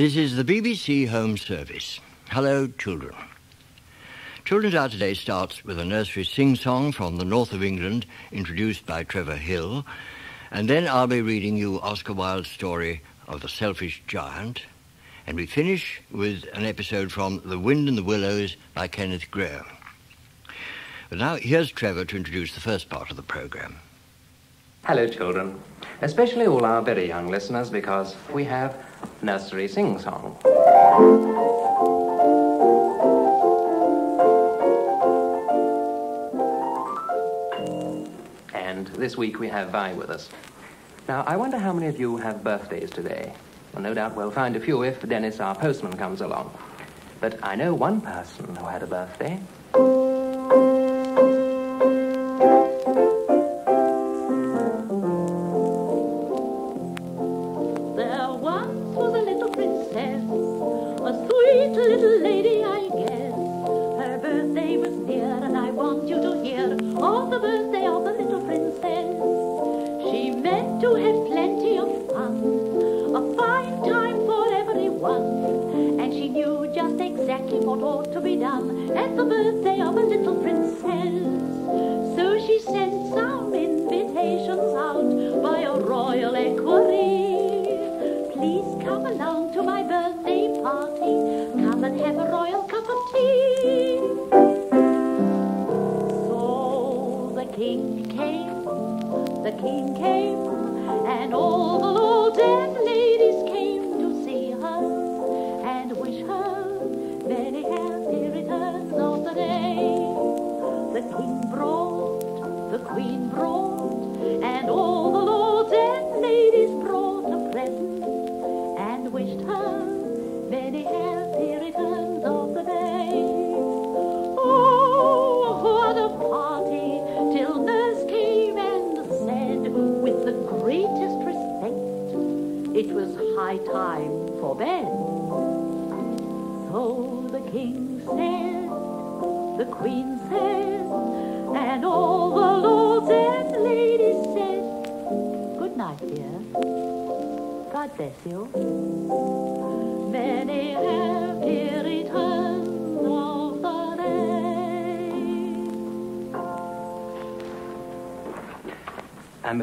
This is the BBC Home Service. Hello, children. Children's Hour today starts with a nursery sing-song from the north of England, introduced by Trevor Hill, and then I'll be reading you Oscar Wilde's story of the selfish giant, and we finish with an episode from The Wind in the Willows by Kenneth Grahame. But now here's Trevor to introduce the first part of the programme. Hello, children, especially all our very young listeners, because we have nursery sing-song. And this week we have Vi with us. Now, I wonder how many of you have birthdays today. Well, no doubt we'll find a few if Dennis, our postman, comes along. But I know one person who had a birthday.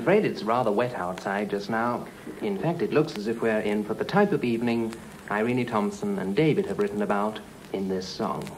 Afraid it's rather wet outside just now. In fact, it looks as if we're in for the type of evening Irene Thompson and David have written about in this song.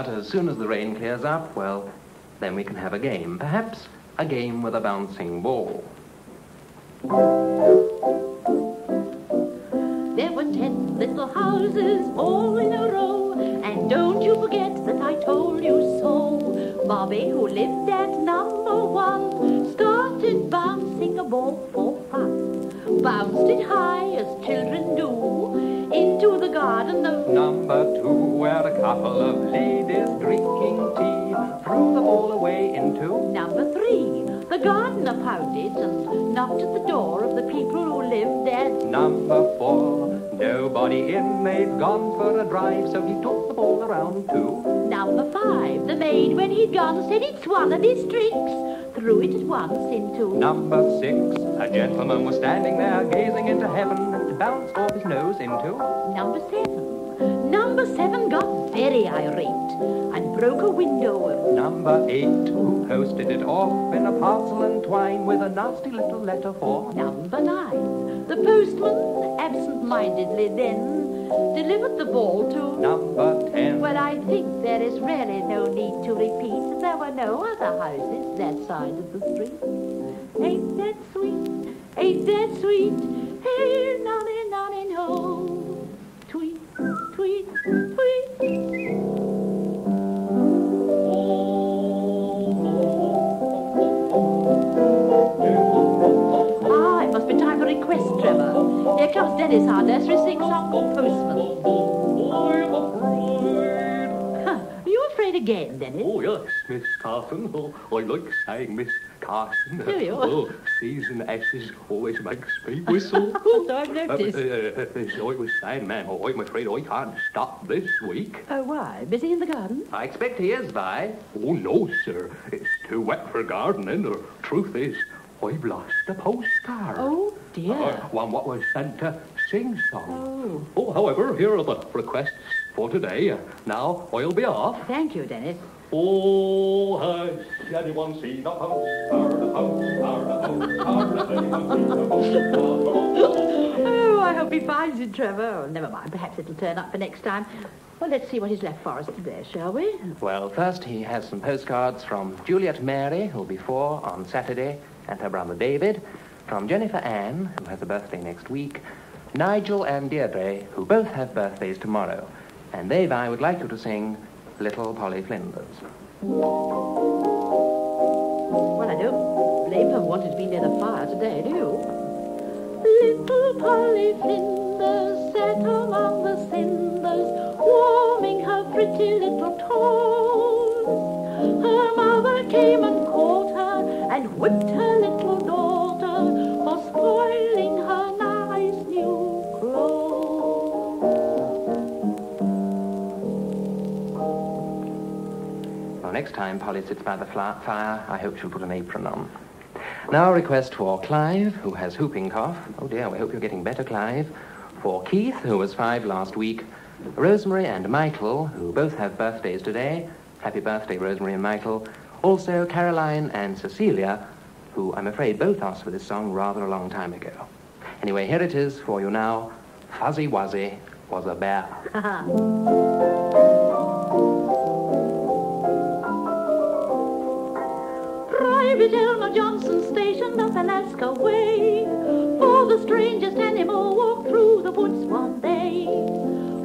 But as soon as the rain clears up, well, then we can have a game. Perhaps a game with a bouncing ball. Knocked at the door of the people who lived there. Number four, nobody in, they'd gone for a drive, so he took the ball around too. Number five, the maid, when he'd gone, said he'd swallowed his drinks, threw it at once into... Number six, a gentleman was standing there gazing into heaven and bounced off his nose into... Number seven. Number seven got very irate and broke a window. Number eight, who posted it off in a parcel and twine with a nasty little letter for... Number nine. The postman, absent-mindedly then, delivered the ball to... Number ten, Well, I think there is really no need to repeat. There were no other houses that side of the street. Ain't that sweet? Ain't that sweet? Hey, nonny, nonny, no. Tweet, tweet, tweet. Ah, it must be time for request, Trevor. Here comes Dennis, our nursery sing-song postman. Huh, Are you afraid again, Dennis? Oh, yes, Miss Carson. Oh, I like saying Miss Carson. You? Oh, C's and S's always makes me whistle. so I've Uh, noticed. uh, uh, as I was saying, ma'am, oh, I'm afraid I can't stop this week. Oh, why? Busy in the garden? I expect he is, Vi. Oh, no, sir. It's too wet for gardening. The truth is, I've lost a postcard. Oh, dear. Uh, one what was sent to Sing Song. Oh. oh, however, here are the requests for today. Uh, now, I'll be off. Thank you, Dennis. Oh, has anyone seen a postcard, a postcard, a postcard, has anyone seen a postcard? Oh, I hope he finds it, Trevor. Oh, never mind. Perhaps it'll turn up for next time. Well, let's see what he's left for us today, shall we? Well, first he has some postcards from Juliet Mary, who'll be four on Saturday, and her brother David, from Jennifer Ann, who has a birthday next week, Nigel and Deirdre, who both have birthdays tomorrow, and they, Vi, would like you to sing Little Polly Flinders. Well, I don't blame her wanting to be near the fire today, do you? Little Polly Flinders sat among the cinders, warming her pretty little toes. Her mother came and caught her and whipped her little daughter for spoiling next time Polly sits by the fire, I hope she'll put an apron on. Now a request for Clive, who has whooping cough. Oh dear, we hope you're getting better, Clive. For Keith, who was five last week. Rosemary and Michael, who both have birthdays today. Happy birthday, Rosemary and Michael. Also Caroline and Cecilia, who I'm afraid both asked for this song rather a long time ago. Anyway, here it is for you now. Fuzzy Wuzzy was a bear. Private Elmer Johnson stationed up Alaska way. For the strangest animal walked through the woods one day.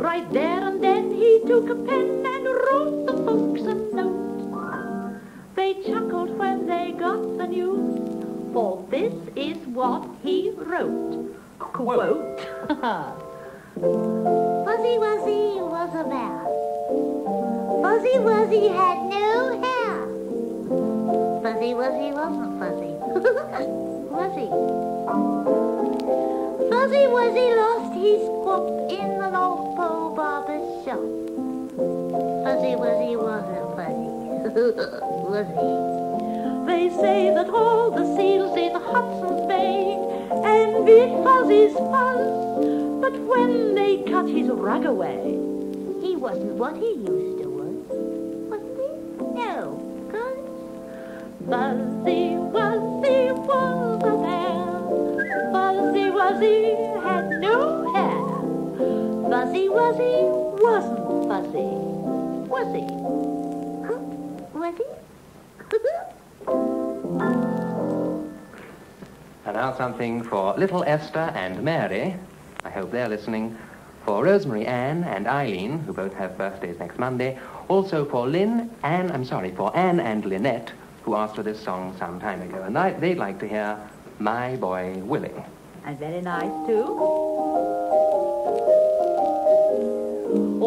Right there and then he took a pen and wrote the folks a note. They chuckled when they got the news, for this is what he wrote. Quote. Fuzzy Wuzzy was a bear. Fuzzy Wuzzy had no hair. Fuzzy Wuzzy wasn't fuzzy. was he? Fuzzy Wuzzy lost his squab in the North Pole barber's shop. Fuzzy Wuzzy wasn't fuzzy. was he? They say that all the seals in Hudson's Bay envy Fuzzy's fuzz, but when they cut his rug away, He wasn't what he used to was. Wasn't he? No. Fuzzy Wuzzy was a bear. Fuzzy Wuzzy had no hair. Fuzzy Wuzzy wasn't fuzzy, was he? was he? And now something for little Esther and Mary. I hope they're listening. For Rosemary Ann and Eileen, who both have birthdays next Monday. Also for Lynn, Anne, I'm sorry, for Anne and Lynette, who asked for this song some time ago. And I, they'd like to hear My Boy Willie. And very nice too.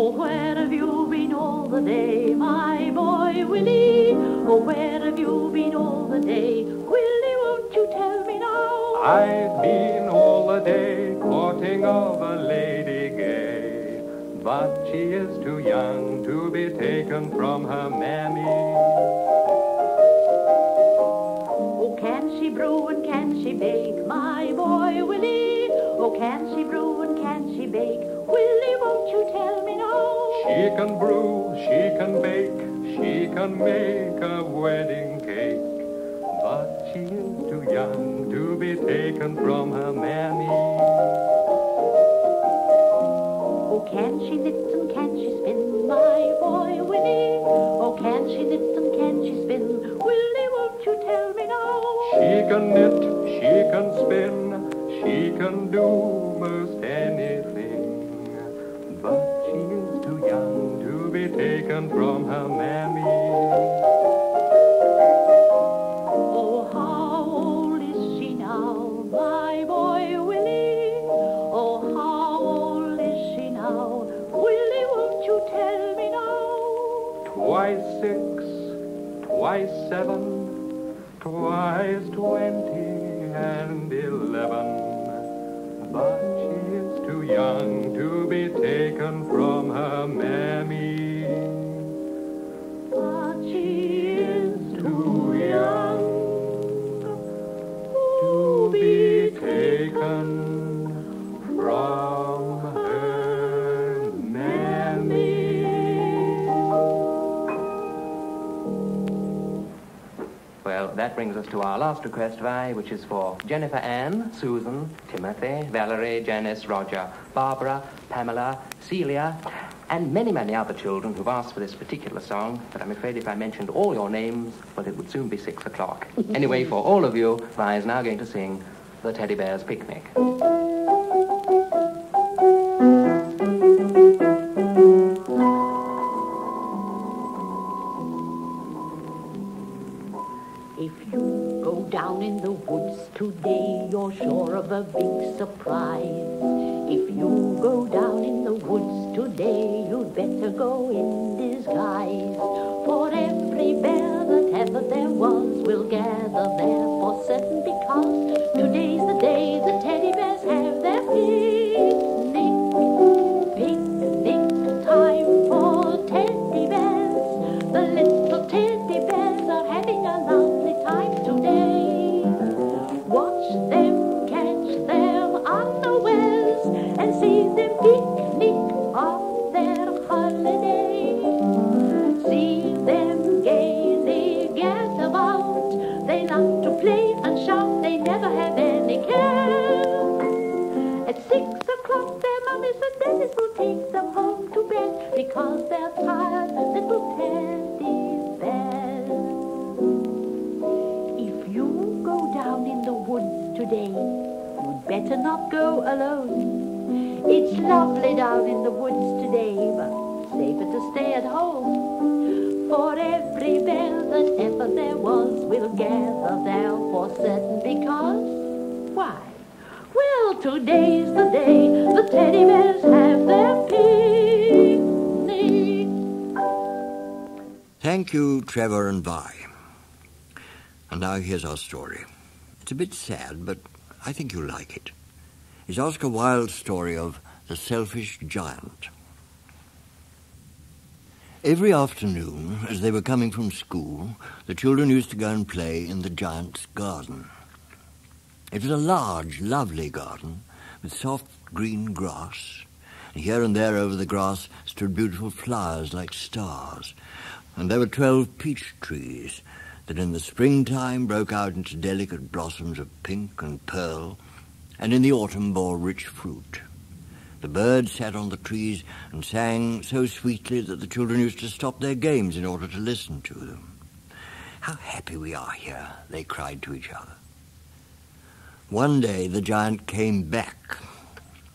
Oh, where have you been all the day, my boy Willie? Oh, where have you been all the day? Willie, won't you tell me now? I've been all the day courting of a lady gay, but she is too young to be taken from her mammy. Oh, can she brew and can she bake, my boy Willie? Oh, can she brew and can she bake? Willie, won't you tell me now? She can brew, she can bake, she can make a wedding cake, but she is too young to be taken from her mammy. Oh, can she knit can knit, she can spin, she can do most anything, but she is too young to be taken from her mammy. Oh, how old is she now, my boy Willie? Oh, how old is she now? Willie, won't you tell me now? Twice six, twice seven, twice brings us to our last request, Vi, which is for Jennifer Ann, Susan, Timothy, Valerie, Janice, Roger, Barbara, Pamela, Celia, and many, many other children who've asked for this particular song. But I'm afraid if I mentioned all your names, well, it would soon be six o'clock. anyway, for all of you, Vi is now going to sing The Teddy Bear's Picnic. If you go down in the woods today, you're sure of a big surprise. If you go down in the woods today, you'd better go in disguise. For every bear that ever there was will gather there for certain because today's If you go down in the woods today, you'd better not go alone. It's lovely down in the woods today, but safer to stay at home. For every bear that ever there was will gather there for certain because, why? Well, today's the day the teddy bears have their picnic. Thank you, Trevor and Vi. And now here's our story. It's a bit sad, but I think you'll like it. It's Oscar Wilde's story of The Selfish Giant. Every afternoon, as they were coming from school, the children used to go and play in the giant's garden. It was a large, lovely garden with soft green grass. And here and there over the grass stood beautiful flowers like stars. And there were twelve peach trees that in the springtime broke out into delicate blossoms of pink and pearl, and in the autumn bore rich fruit. The birds sat on the trees and sang so sweetly that the children used to stop their games in order to listen to them. How happy we are here, they cried to each other. One day the giant came back.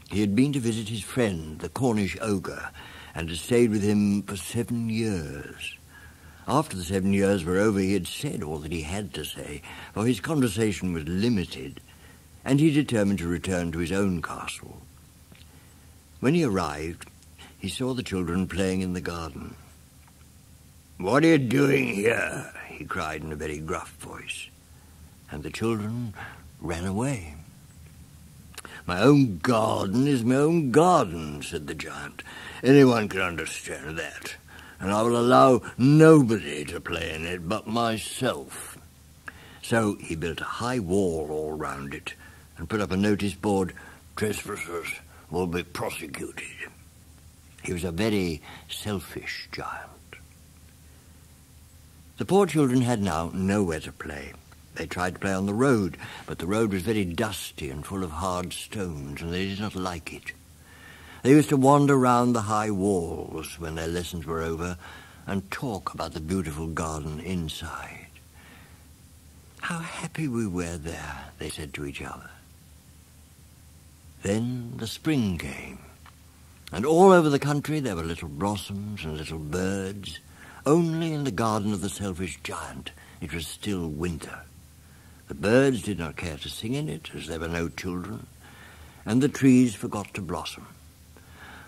He had been to visit his friend, the Cornish ogre, and had stayed with him for seven years. After the seven years were over, he had said all that he had to say, for his conversation was limited, and he determined to return to his own castle. When he arrived, he saw the children playing in the garden. What are you doing here? he cried in a very gruff voice. And the children ran away. My own garden is my own garden, said the giant. Anyone can understand that, and I will allow nobody to play in it but myself. So he built a high wall all round it and put up a notice board, trespassers will be prosecuted. He was a very selfish giant. The poor children had now nowhere to play. They tried to play on the road, but the road was very dusty and full of hard stones, and they did not like it. They used to wander round the high walls when their lessons were over and talk about the beautiful garden inside. How happy we were there, they said to each other. Then the spring came, and all over the country there were little blossoms and little birds. Only in the garden of the selfish giant it was still winter. The birds did not care to sing in it, as there were no children, and the trees forgot to blossom.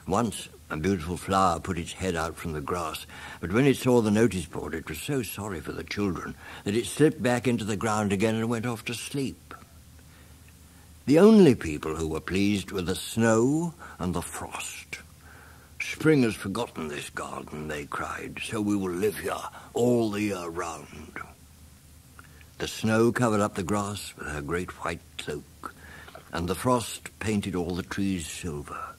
Once a beautiful flower put its head out from the grass, but when it saw the notice board, it was so sorry for the children that it slipped back into the ground again and went off to sleep. The only people who were pleased were the snow and the frost. Spring has forgotten this garden, they cried, so we will live here all the year round. The snow covered up the grass with her great white cloak, and the frost painted all the trees silver.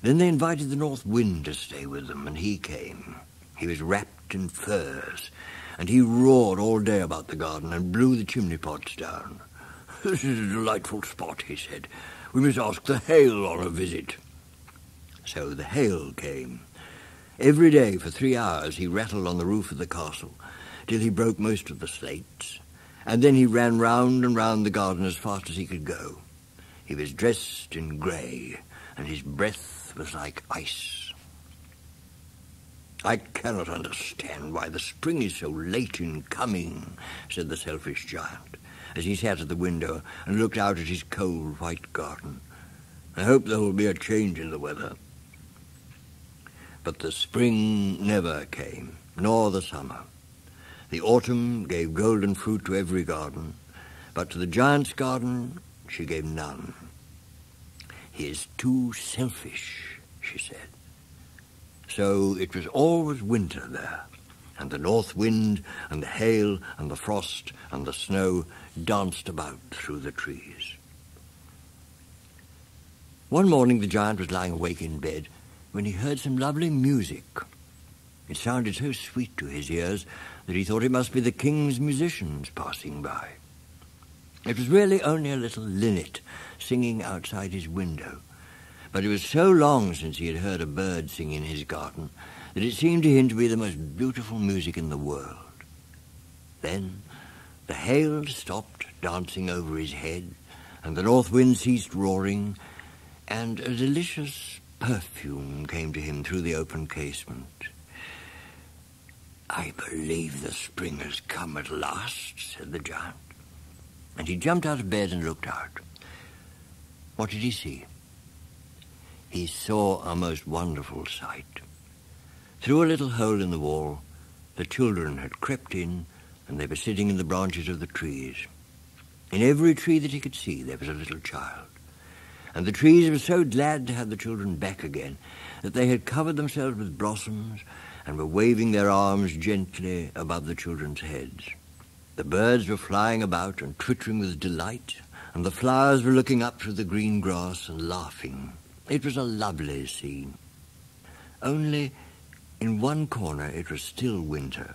Then they invited the north wind to stay with them, and he came. He was wrapped in furs, and he roared all day about the garden and blew the chimney pots down. This is a delightful spot, he said. We must ask the hail on a visit. So the hail came. Every day for three hours he rattled on the roof of the castle, till he broke most of the slates, and then he ran round and round the garden as fast as he could go. He was dressed in grey, and his breath was like ice. I cannot understand why the spring is so late in coming, said the selfish giant, as he sat at the window and looked out at his cold white garden. I hope there will be a change in the weather. But the spring never came, nor the summer. The autumn gave golden fruit to every garden, but to the giant's garden she gave none. He is too selfish, she said. So it was always winter there, and the north wind and the hail and the frost and the snow danced about through the trees. One morning the giant was lying awake in bed when he heard some lovely music. It sounded so sweet to his ears that he thought it must be the king's musicians passing by. It was really only a little linnet singing outside his window, but it was so long since he had heard a bird sing in his garden that it seemed to him to be the most beautiful music in the world. Then the hail stopped dancing over his head, and the north wind ceased roaring, and a delicious perfume came to him through the open casement. I believe the spring has come at last, said the giant. And he jumped out of bed and looked out. What did he see? He saw a most wonderful sight. Through a little hole in the wall, the children had crept in, and they were sitting in the branches of the trees. In every tree that he could see, there was a little child. And the trees were so glad to have the children back again that they had covered themselves with blossoms and were waving their arms gently above the children's heads. The birds were flying about and twittering with delight, and the flowers were looking up through the green grass and laughing. It was a lovely scene. Only in one corner it was still winter.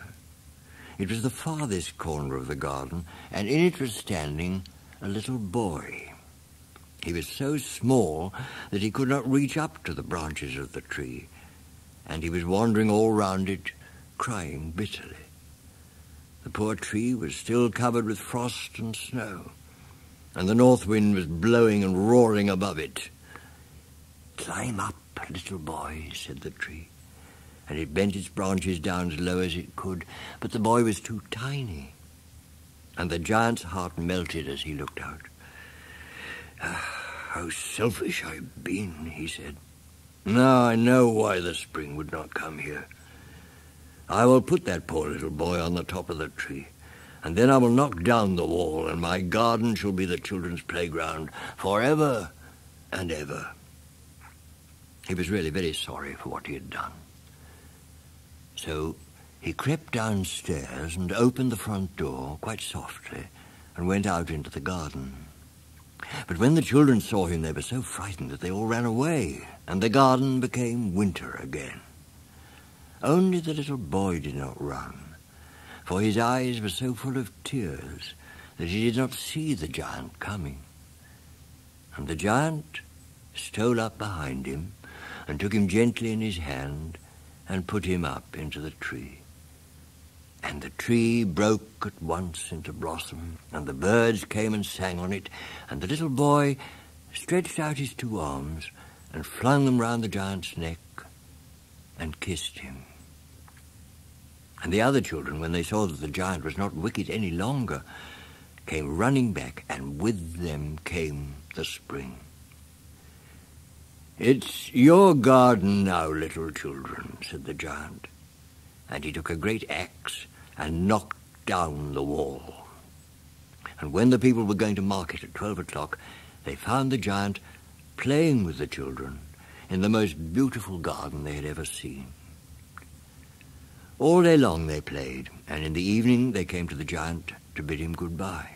It was the farthest corner of the garden, and in it was standing a little boy. He was so small that he could not reach up to the branches of the tree, and he was wandering all round it, crying bitterly. The poor tree was still covered with frost and snow, and the north wind was blowing and roaring above it. Climb up, little boy, said the tree, and it bent its branches down as low as it could, but the boy was too tiny, and the giant's heart melted as he looked out. Ah, how selfish I've been, he said. Now I know why the spring would not come here. I will put that poor little boy on the top of the tree, and then I will knock down the wall, and my garden shall be the children's playground forever and ever. He was really very sorry for what he had done. So he crept downstairs and opened the front door quite softly and went out into the garden. But when the children saw him, they were so frightened that they all ran away, and the garden became winter again. Only the little boy did not run, for his eyes were so full of tears that he did not see the giant coming. And the giant stole up behind him and took him gently in his hand and put him up into the tree. And the tree broke at once into blossom, and the birds came and sang on it, and the little boy stretched out his two arms and flung them round the giant's neck and kissed him. And the other children, when they saw that the giant was not wicked any longer, came running back, and with them came the spring. It's your garden now, little children, said the giant. And he took a great axe and knocked down the wall. And when the people were going to market at twelve o'clock, they found the giant playing with the children in the most beautiful garden they had ever seen. All day long they played, and in the evening they came to the giant to bid him goodbye.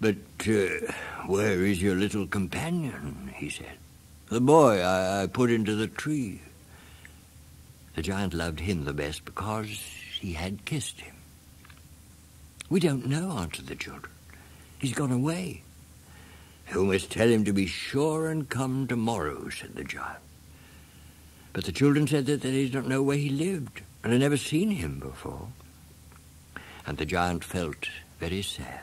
But uh, where is your little companion? he said. The boy I, I put into the tree. The giant loved him the best because he had kissed him. We don't know, answered the children. He's gone away. You must tell him to be sure and come tomorrow, said the giant. But the children said that they did not know where he lived, and had never seen him before. And the giant felt very sad.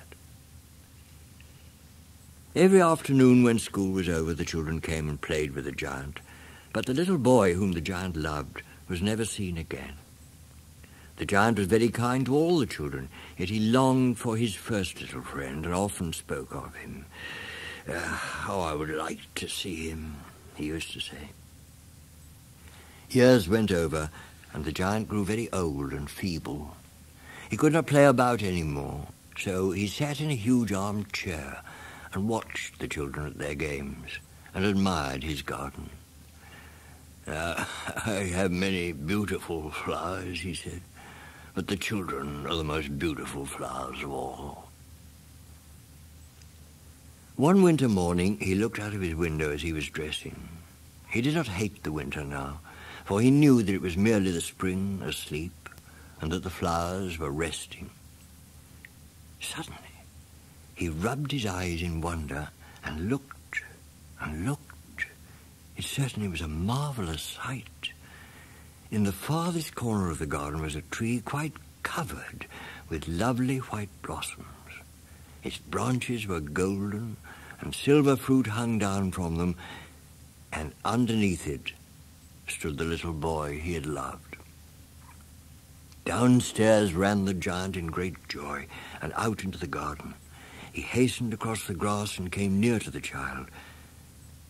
Every afternoon when school was over, the children came and played with the giant, but the little boy whom the giant loved was never seen again. The giant was very kind to all the children, yet he longed for his first little friend and often spoke of him. Uh, how I would like to see him, he used to say. Years went over, and the giant grew very old and feeble. He could not play about any more, so he sat in a huge armchair and watched the children at their games and admired his garden. Uh, I have many beautiful flowers, he said, but the children are the most beautiful flowers of all. One winter morning he looked out of his window as he was dressing. He did not hate the winter now, for he knew that it was merely the spring asleep and that the flowers were resting. Suddenly, he rubbed his eyes in wonder and looked and looked. It certainly was a marvelous sight. In the farthest corner of the garden was a tree quite covered with lovely white blossoms. Its branches were golden, and silver fruit hung down from them, and underneath it stood the little boy he had loved. Downstairs ran the giant in great joy, and out into the garden. He hastened across the grass and came near to the child.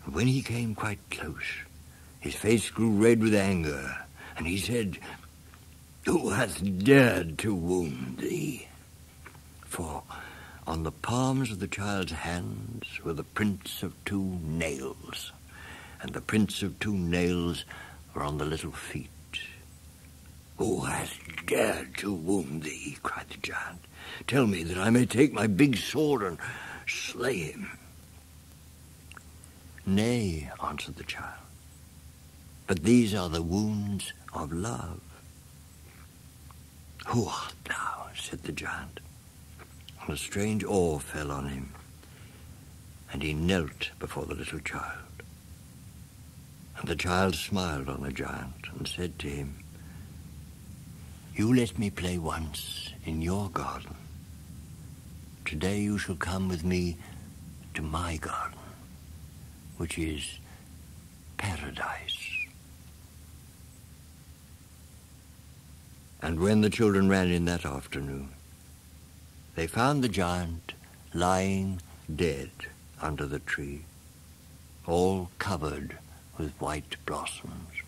When he came quite close, his face grew red with anger, and he said, Who hath dared to wound thee? For on the palms of the child's hands were the prints of two nails, and the prints of two nails were on the little feet. Oh, Who has dared to wound thee? cried the giant. Tell me that I may take my big sword and slay him. Nay, answered the child, but these are the wounds of love. Who art thou? said the giant. And a strange awe fell on him, and he knelt before the little child. And the child smiled on the giant and said to him, You let me play once in your garden. Today you shall come with me to my garden, which is paradise. And when the children ran in that afternoon, they found the giant lying dead under the tree, all covered with white blossoms.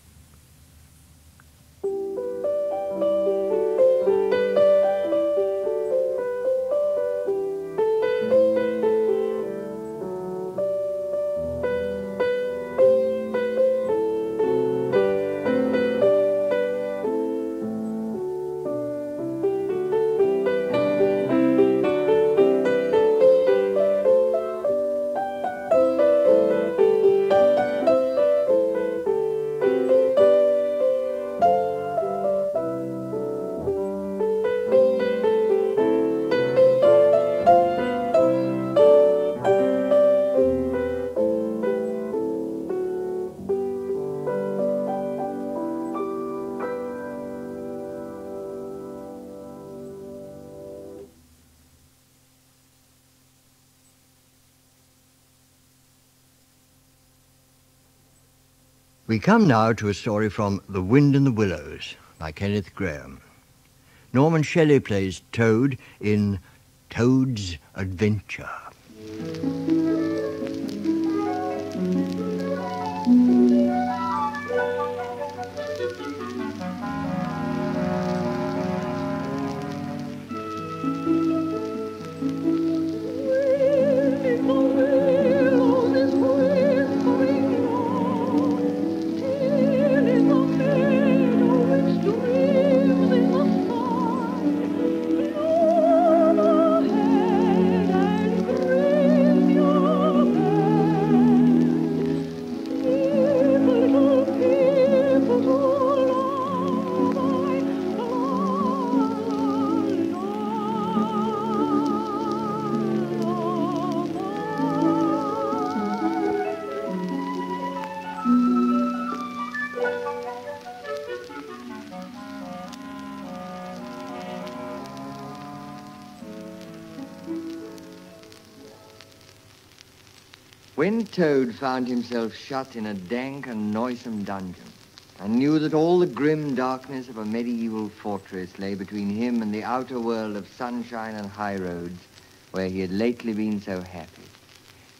We come now to a story from The Wind in the Willows by Kenneth Grahame. Norman Shelley plays Toad in Toad's Adventure. Found himself shut in a dank and noisome dungeon, and knew that all the grim darkness of a medieval fortress lay between him and the outer world of sunshine and high roads, where he had lately been so happy,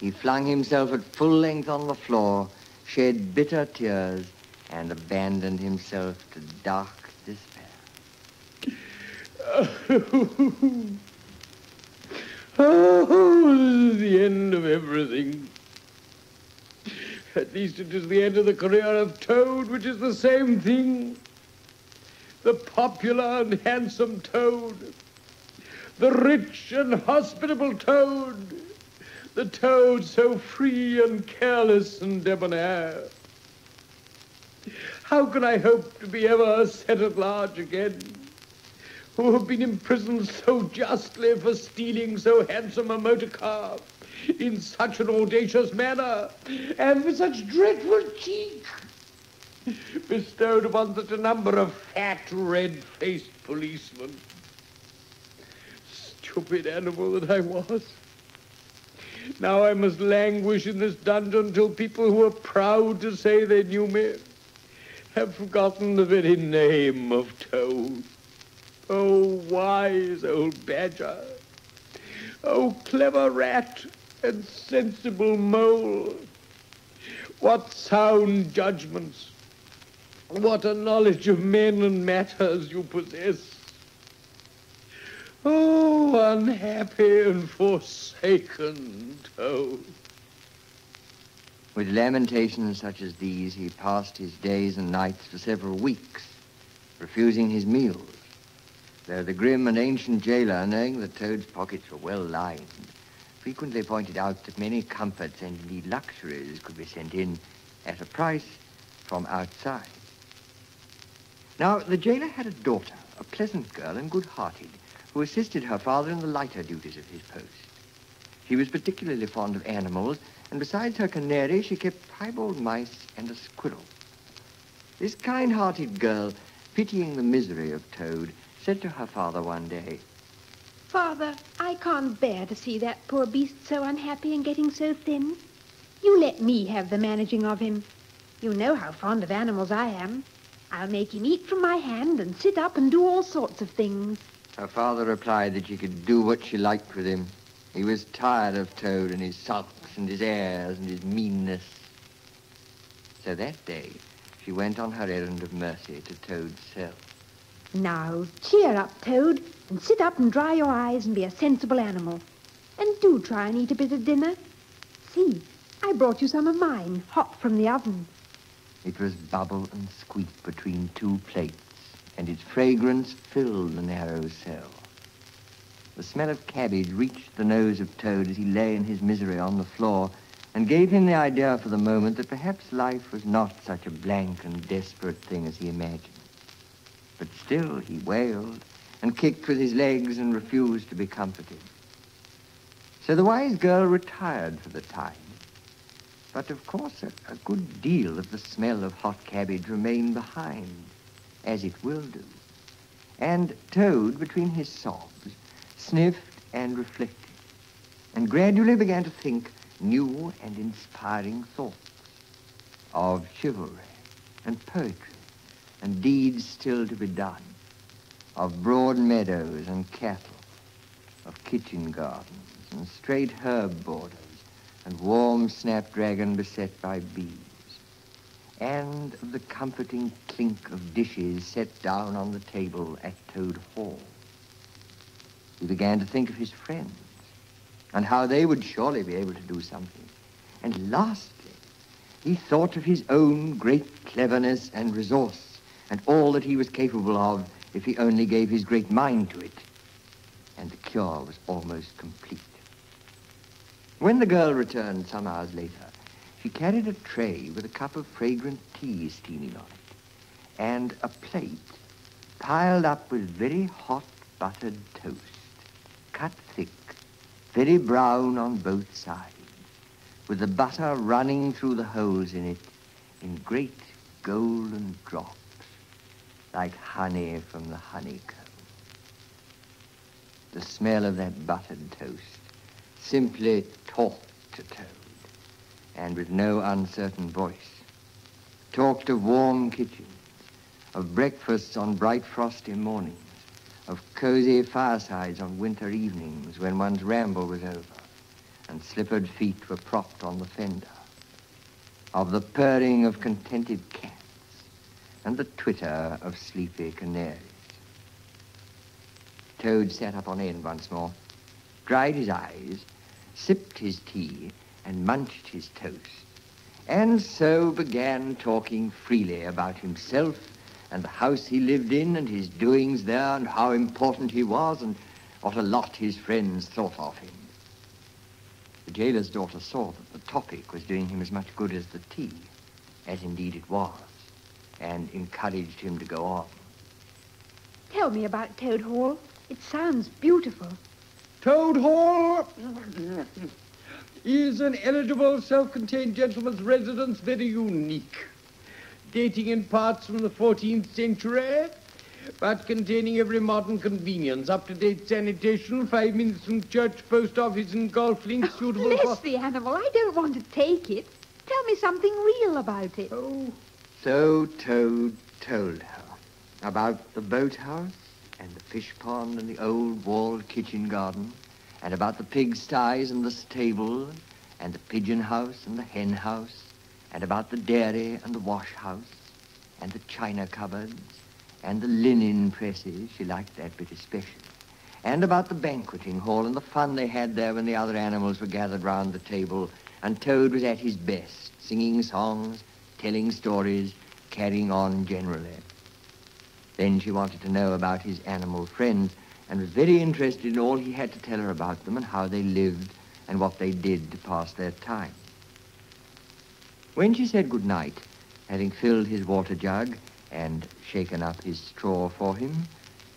he flung himself at full length on the floor, shed bitter tears, and abandoned himself to dark despair. Oh, this is the end of everything. At least it is the end of the career of Toad, which is the same thing. The popular and handsome Toad. The rich and hospitable Toad. The Toad so free and careless and debonair. How can I hope to be ever set at large again? Who have been imprisoned so justly for stealing so handsome a motor car? In such an audacious manner, and with such dreadful cheek, bestowed upon such a number of fat, red-faced policemen. Stupid animal that I was. Now I must languish in this dungeon till people who are proud to say they knew me have forgotten the very name of Toad. Oh, wise old badger. Oh, clever rat and sensible mole. What sound judgments, what a knowledge of men and matters you possess. Oh, unhappy and forsaken Toad. With lamentations such as these, he passed his days and nights for several weeks, refusing his meals, though the grim and ancient jailer, knowing that Toad's pockets were well lined, frequently pointed out that many comforts and indeed luxuries could be sent in at a price from outside. Now, the jailer had a daughter, a pleasant girl and good-hearted, who assisted her father in the lighter duties of his post. She was particularly fond of animals, and besides her canary, she kept piebald mice and a squirrel. This kind-hearted girl, pitying the misery of Toad, said to her father one day, Father, I can't bear to see that poor beast so unhappy and getting so thin. You let me have the managing of him. You know how fond of animals I am. I'll make him eat from my hand and sit up and do all sorts of things. Her father replied that she could do what she liked with him. He was tired of Toad and his sulks and his airs and his meanness. So that day, she went on her errand of mercy to Toad's cell. Now, cheer up, Toad, and sit up and dry your eyes and be a sensible animal. And do try and eat a bit of dinner. See, I brought you some of mine, hot from the oven. It was bubble and squeak between two plates, and its fragrance filled the narrow cell. The smell of cabbage reached the nose of Toad as he lay in his misery on the floor, and gave him the idea for the moment that perhaps life was not such a blank and desperate thing as he imagined. But still he wailed and kicked with his legs and refused to be comforted. So the wise girl retired for the time. But of course a, a good deal of the smell of hot cabbage remained behind, as it will do. And Toad, between his sobs, sniffed and reflected, and gradually began to think new and inspiring thoughts of chivalry and poetry and deeds still to be done, of broad meadows and cattle, of kitchen gardens and straight herb borders and warm snapdragon beset by bees, and of the comforting clink of dishes set down on the table at Toad Hall. He began to think of his friends and how they would surely be able to do something. And lastly, he thought of his own great cleverness and resource and all that he was capable of if he only gave his great mind to it. And the cure was almost complete. When the girl returned some hours later, she carried a tray with a cup of fragrant tea steaming on it, and a plate piled up with very hot buttered toast, cut thick, very brown on both sides, with the butter running through the holes in it in great golden drops, like honey from the honeycomb. The smell of that buttered toast simply talked to Toad, and with no uncertain voice. Talked of warm kitchens, of breakfasts on bright frosty mornings, of cozy firesides on winter evenings when one's ramble was over and slippered feet were propped on the fender, of the purring of contented cats and the twitter of sleepy canaries. Toad sat up on end once more, dried his eyes, sipped his tea, and munched his toast, and so began talking freely about himself and the house he lived in and his doings there and how important he was and what a lot his friends thought of him. The jailer's daughter saw that the topic was doing him as much good as the tea, as indeed it was, and encouraged him to go on. Tell me about Toad Hall. It sounds beautiful. Toad Hall is an eligible, self-contained gentleman's residence, very unique. Dating in parts from the 14th century, but containing every modern convenience. Up-to-date sanitation, five minutes from church, post office, and golf links oh, suitable Bless for... the animal. I don't want to take it. Tell me something real about it. Oh, So Toad told her about the boathouse and the fish pond and the old walled kitchen garden, and about the pigsties and the stable, and the pigeon house and the hen house, and about the dairy and the wash house, and the china cupboards, and the linen presses, she liked that bit especially, and about the banqueting hall and the fun they had there when the other animals were gathered round the table, and Toad was at his best, singing songs, telling stories, carrying on generally. Then she wanted to know about his animal friends and was very interested in all he had to tell her about them and how they lived and what they did to pass their time. When she said good night, having filled his water jug and shaken up his straw for him,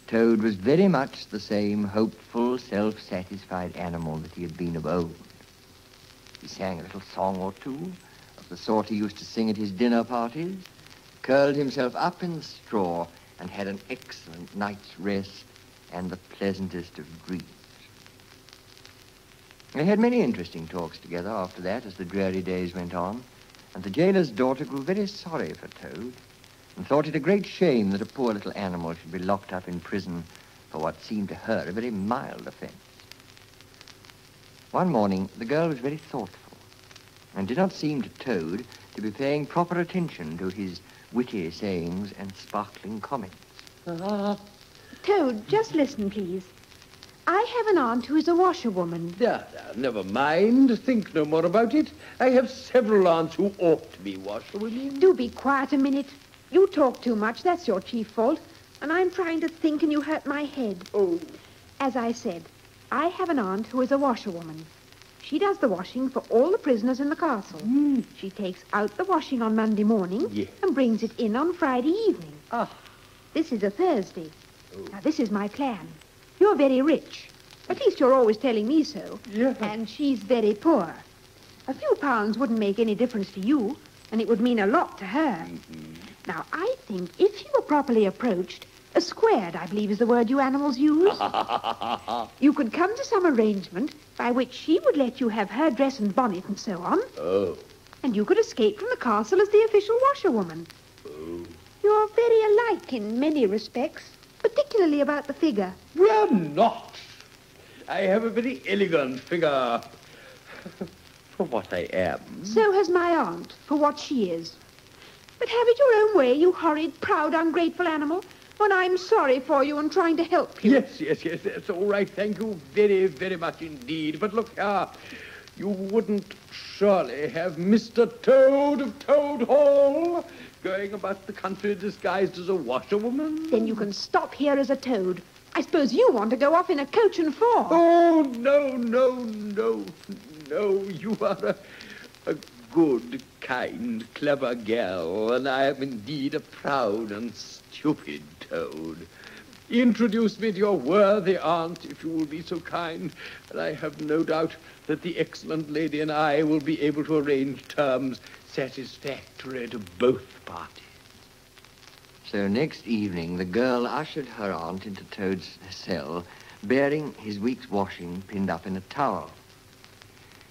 Toad was very much the same hopeful, self-satisfied animal that he had been of old. He sang a little song or two the sort he used to sing at his dinner parties, curled himself up in the straw, and had an excellent night's rest and the pleasantest of dreams. They had many interesting talks together after that as the dreary days went on, and the jailer's daughter grew very sorry for Toad and thought it a great shame that a poor little animal should be locked up in prison for what seemed to her a very mild offense. One morning, the girl was very thoughtful and did not seem to Toad to be paying proper attention to his witty sayings and sparkling comments. Uh-huh. Toad, just listen, please. I have an aunt who is a washerwoman. There, there, never mind. Think no more about it. I have several aunts who ought to be washerwomen. Do be quiet a minute. You talk too much, that's your chief fault. And I'm trying to think and you hurt my head. Oh, As I said, I have an aunt who is a washerwoman. She does the washing for all the prisoners in the castle. She takes out the washing on Monday morning Yeah. and brings it in on Friday evening. Ah. This is a Thursday. Now, this is my plan. You're very rich. At least you're always telling me so. Yeah. And she's very poor. A few pounds wouldn't make any difference to you, and it would mean a lot to her. Now, I think if she were properly approached, a squared, I believe, is the word you animals use. you could come to some arrangement by which she would let you have her dress and bonnet and so on, oh. and you could escape from the castle as the official washerwoman. Oh. You're very alike in many respects, particularly about the figure. Well, not. I have a very elegant figure for what I am. So has my aunt, for what she is. But have it your own way, you horrid, proud, ungrateful animal, when I'm sorry for you and trying to help you. Yes, yes, yes, that's all right. Thank you very, very much indeed. But look here, you wouldn't surely have Mr. Toad of Toad Hall going about the country disguised as a washerwoman? Then you can stop here as a toad. I suppose you want to go off in a coach and four. Oh, no, no, no, no. You are a, a good, kind, clever girl, and I am indeed a proud and stupid toad. Introduce me to your worthy aunt, if you will be so kind, and I have no doubt that the excellent lady and I will be able to arrange terms satisfactory to both parties. So next evening, the girl ushered her aunt into Toad's cell, bearing his week's washing pinned up in a towel.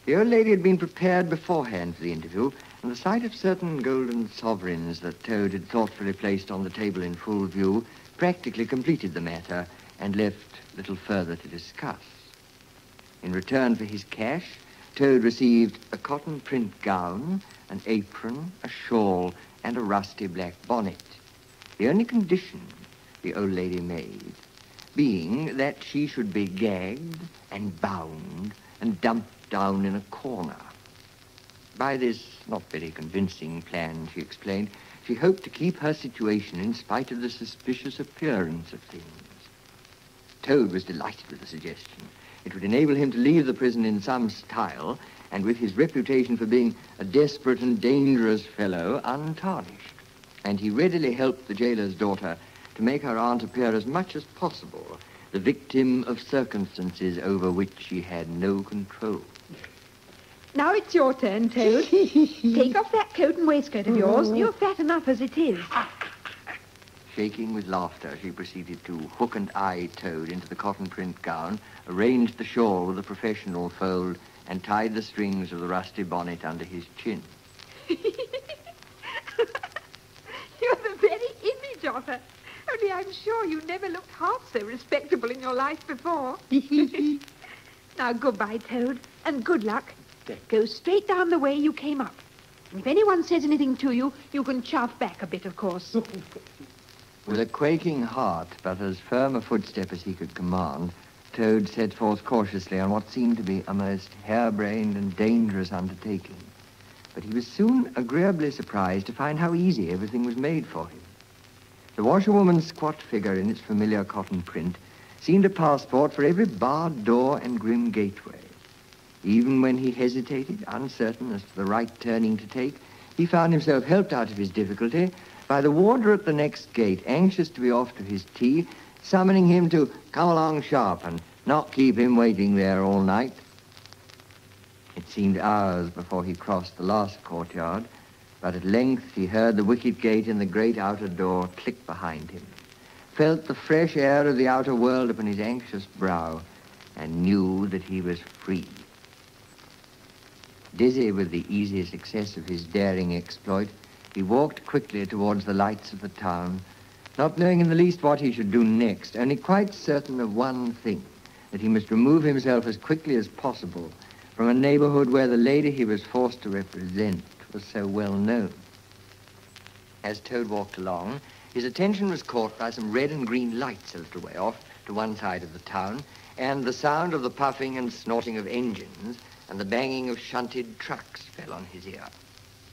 The old lady had been prepared beforehand for the interview, and the sight of certain golden sovereigns that Toad had thoughtfully placed on the table in full view practically completed the matter and left little further to discuss. In return for his cash, Toad received a cotton print gown, an apron, a shawl, and a rusty black bonnet. The only condition the old lady made being that she should be gagged and bound and dumped down in a corner. By this not very convincing plan, she explained, she hoped to keep her situation in spite of the suspicious appearance of things. Toad was delighted with the suggestion. It would enable him to leave the prison in some style, and with his reputation for being a desperate and dangerous fellow untarnished. And he readily helped the jailer's daughter to make her aunt appear as much as possible the victim of circumstances over which she had no control. Now it's your turn, Toad. Take off that coat and waistcoat of yours. Oh. You're fat enough as it is. Shaking with laughter, she proceeded to hook and eye Toad into the cotton print gown, arranged the shawl with a professional fold, and tied the strings of the rusty bonnet under his chin. You're the very image of her. Only I'm sure you never looked half so respectable in your life before. now, goodbye, Toad, and good luck. Go straight down the way you came up. And if anyone says anything to you, you can chaff back a bit, of course. With a quaking heart, but as firm a footstep as he could command, Toad set forth cautiously on what seemed to be a most harebrained and dangerous undertaking. But he was soon agreeably surprised to find how easy everything was made for him. The washerwoman's squat figure in its familiar cotton print seemed a passport for every barred door and grim gateway. Even when he hesitated, uncertain as to the right turning to take, he found himself helped out of his difficulty by the warder at the next gate, anxious to be off to his tea, summoning him to come along sharp and not keep him waiting there all night. It seemed hours before he crossed the last courtyard, but at length he heard the wicket gate in the great outer door click behind him, felt the fresh air of the outer world upon his anxious brow, and knew that he was free. Dizzy with the easy success of his daring exploit, he walked quickly towards the lights of the town, not knowing in the least what he should do next, only quite certain of one thing, that he must remove himself as quickly as possible from a neighborhood where the lady he was forced to represent was so well known. As Toad walked along, his attention was caught by some red and green lights a little way off to one side of the town, and the sound of the puffing and snorting of engines and the banging of shunted trucks fell on his ear.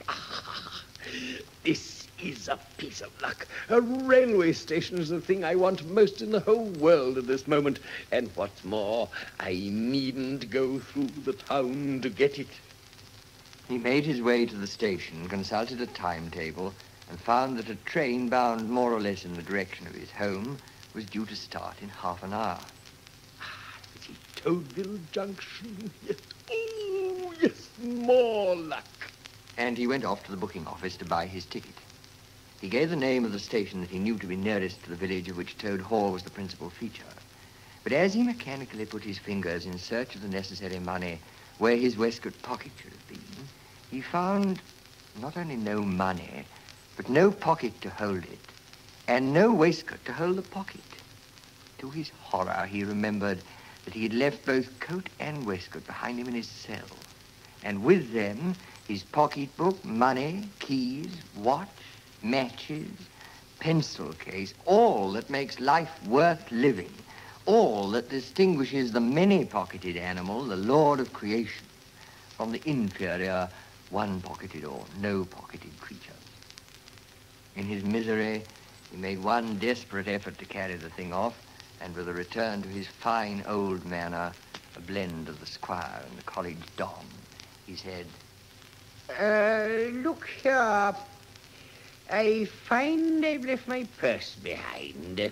Ah, This is a piece of luck. A railway station is the thing I want most in the whole world at this moment. And what's more, I needn't go through the town to get it. He made his way to the station, consulted a timetable, and found that a train bound more or less in the direction of his home was due to start in half an hour. Is it Toadville Junction? Yes. Oh, yes, more luck. And he went off to the booking office to buy his ticket. He gave the name of the station that he knew to be nearest to the village of which Toad Hall was the principal feature. But as he mechanically put his fingers in search of the necessary money where his waistcoat pocket should have been, he found not only no money, but no pocket to hold it, and no waistcoat to hold the pocket. To his horror, he remembered that he had left both coat and waistcoat behind him in his cell, and with them his pocketbook, money, keys, watch, matches, pencil case, all that makes life worth living, all that distinguishes the many-pocketed animal, the lord of creation, from the inferior, one-pocketed or no-pocketed creature. In his misery, he made one desperate effort to carry the thing off, and with a return to his fine old manner, a blend of the squire and the college don, he said, Uh, look here. I find I've left my purse behind.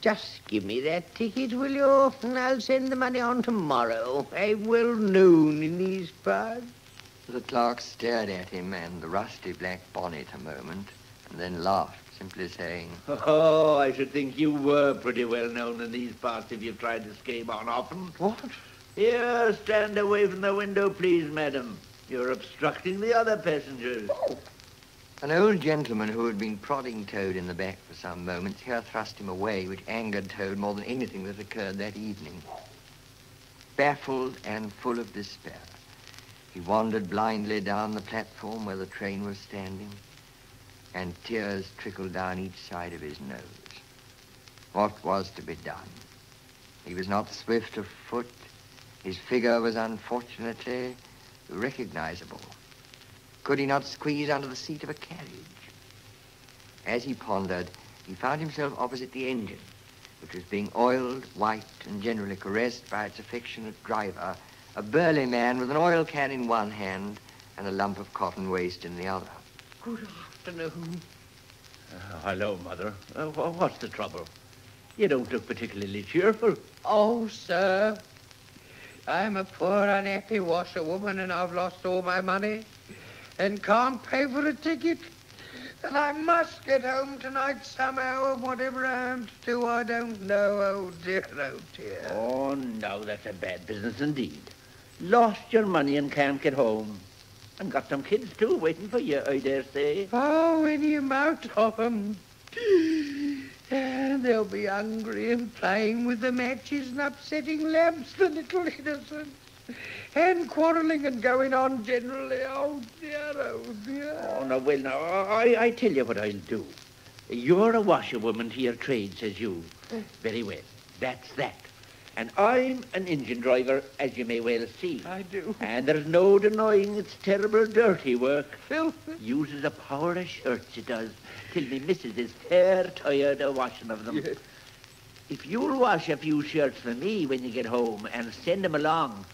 Just give me that ticket, will you? And I'll send the money on tomorrow. I'm well known in these parts. The clerk stared at him and the rusty black bonnet a moment, and then laughed, simply saying, Oh, I should think you were pretty well known in these parts if you've tried to escape on often. What? Here, stand away from the window, please, madam. You're obstructing the other passengers. Oh. An old gentleman who had been prodding Toad in the back for some moments here thrust him away, which angered Toad more than anything that occurred that evening. Baffled and full of despair, he wandered blindly down the platform where the train was standing, and tears trickled down each side of his nose. What was to be done? He was not swift of foot. His figure was unfortunately recognizable. Could he not squeeze under the seat of a carriage? As he pondered, he found himself opposite the engine, which was being oiled, wiped, and generally caressed by its affectionate driver, a burly man with an oil can in one hand and a lump of cotton waste in the other. Good afternoon. Uh, hello, Mother. Uh, wh- what's the trouble? You don't look particularly cheerful. Oh, sir. I'm a poor, unhappy washerwoman, and I've lost all my money and can't pay for a ticket. And I must get home tonight somehow, and whatever I am to do, I don't know. Oh, dear, oh, dear. Oh, no, that's a bad business indeed. Lost your money and can't get home. And got some kids, too, waiting for you, I dare say. Oh, any amount of 'em. And they'll be hungry and playing with the matches and upsetting lamps, the little innocents. And quarrelling and going on generally. Oh, dear, oh, dear. Oh, no, well, now, I, I tell you what I'll do. You're a washerwoman to your trade, says you. Eh. Very well, that's that. And I'm an engine driver, as you may well see. I do. And there's no denying it's terrible dirty work. Filthy. Uses a power of shirts, it does, till me missus is fair tired of washing of them. Yes. If you'll wash a few shirts for me when you get home and send them along,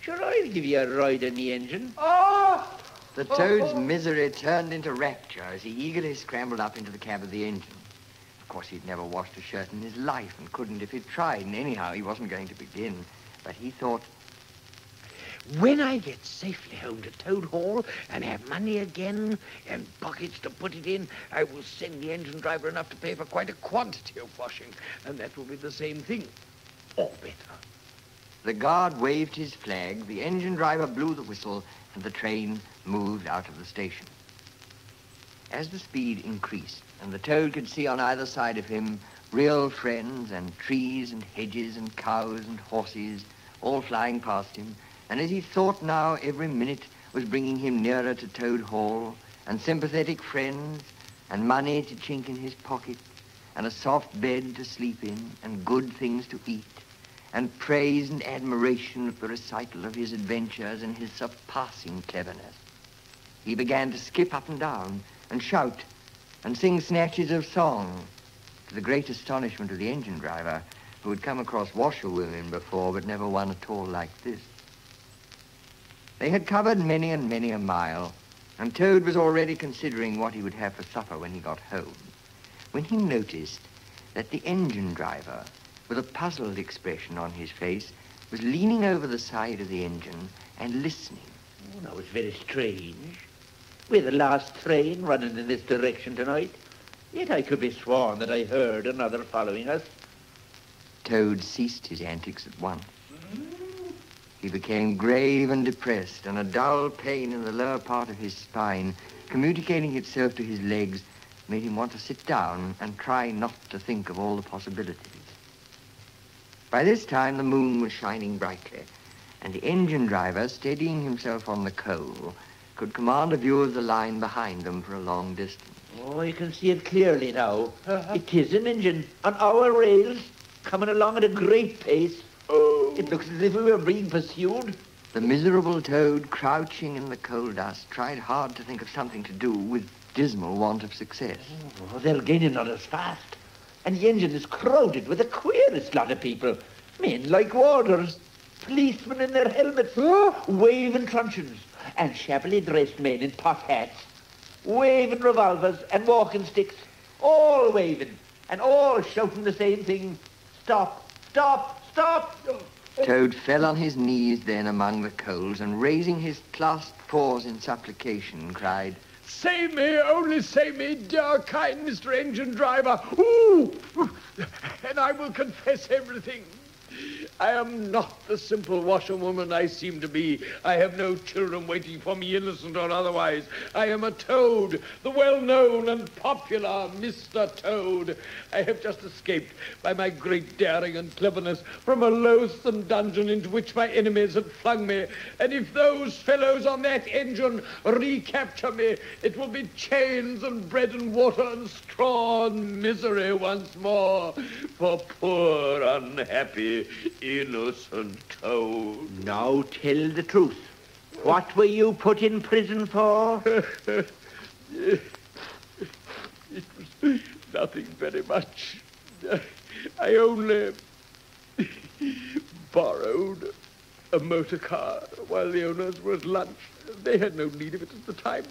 sure, I'll give you a ride in the engine. Oh! The toad's misery turned into rapture as he eagerly scrambled up into the cab of the engine. Course, he'd never washed a shirt in his life and couldn't if he'd tried, and anyhow, he wasn't going to begin. But he thought, When I get safely home to Toad Hall and have money again and pockets to put it in, I will send the engine driver enough to pay for quite a quantity of washing. And that will be the same thing, or better. the guard waved his flag, the engine driver blew the whistle, and the train moved out of the station. As the speed increased, and the toad could see on either side of him real friends and trees and hedges and cows and horses all flying past him, And as he thought now every minute was bringing him nearer to Toad Hall, and sympathetic friends, and money to chink in his pocket, and a soft bed to sleep in, and good things to eat, and praise and admiration at the recital of his adventures and his surpassing cleverness. He began to skip up and down, and shout, and sing snatches of song, to the great astonishment of the engine driver, who had come across washerwomen before, but never one at all like this. They had covered many and many a mile, and Toad was already considering what he would have for supper when he got home, when he noticed that the engine driver, with a puzzled expression on his face, was leaning over the side of the engine and listening. Oh, now, it's very strange. We're the last train running in this direction tonight. Yet I could be sworn that I heard another following us. Toad ceased his antics at once. He became grave and depressed, and a dull pain in the lower part of his spine, communicating itself to his legs, made him want to sit down and try not to think of all the possibilities. By this time, the moon was shining brightly, and the engine driver, steadying himself on the coal, could command a view of the line behind them for a long distance. Oh, you can see it clearly now. Uh-huh. it is an engine on our rails, coming along at a great pace. Oh. It looks as if we were being pursued. The miserable toad, crouching in the coal dust, tried hard to think of something to do with dismal want of success. Oh, they're gaining on us fast. And the engine is crowded with the queerest lot of people. Men like warders, policemen in their helmets, waving truncheons, and shabbily dressed men in top hats, waving revolvers and walking sticks, all waving, and all shouting the same thing. Stop, stop, stop. Toad fell on his knees then among the coals and raising his clasped paws in supplication cried, Save me, only save me, dear kind Mr. Engine Driver. Ooh! And I will confess everything. I am not the simple washerwoman I seem to be. I have no children waiting for me, innocent or otherwise. I am a toad, the well-known and popular Mr. Toad. I have just escaped by my great daring and cleverness from a loathsome dungeon into which my enemies had flung me. And if those fellows on that engine recapture me, it will be chains and bread and water and straw and misery once more for poor unhappy innocent toad. Now tell the truth. What were you put in prison for? it was nothing very much. I only borrowed a motor car while the owners were at lunch. They had no need of it at the time.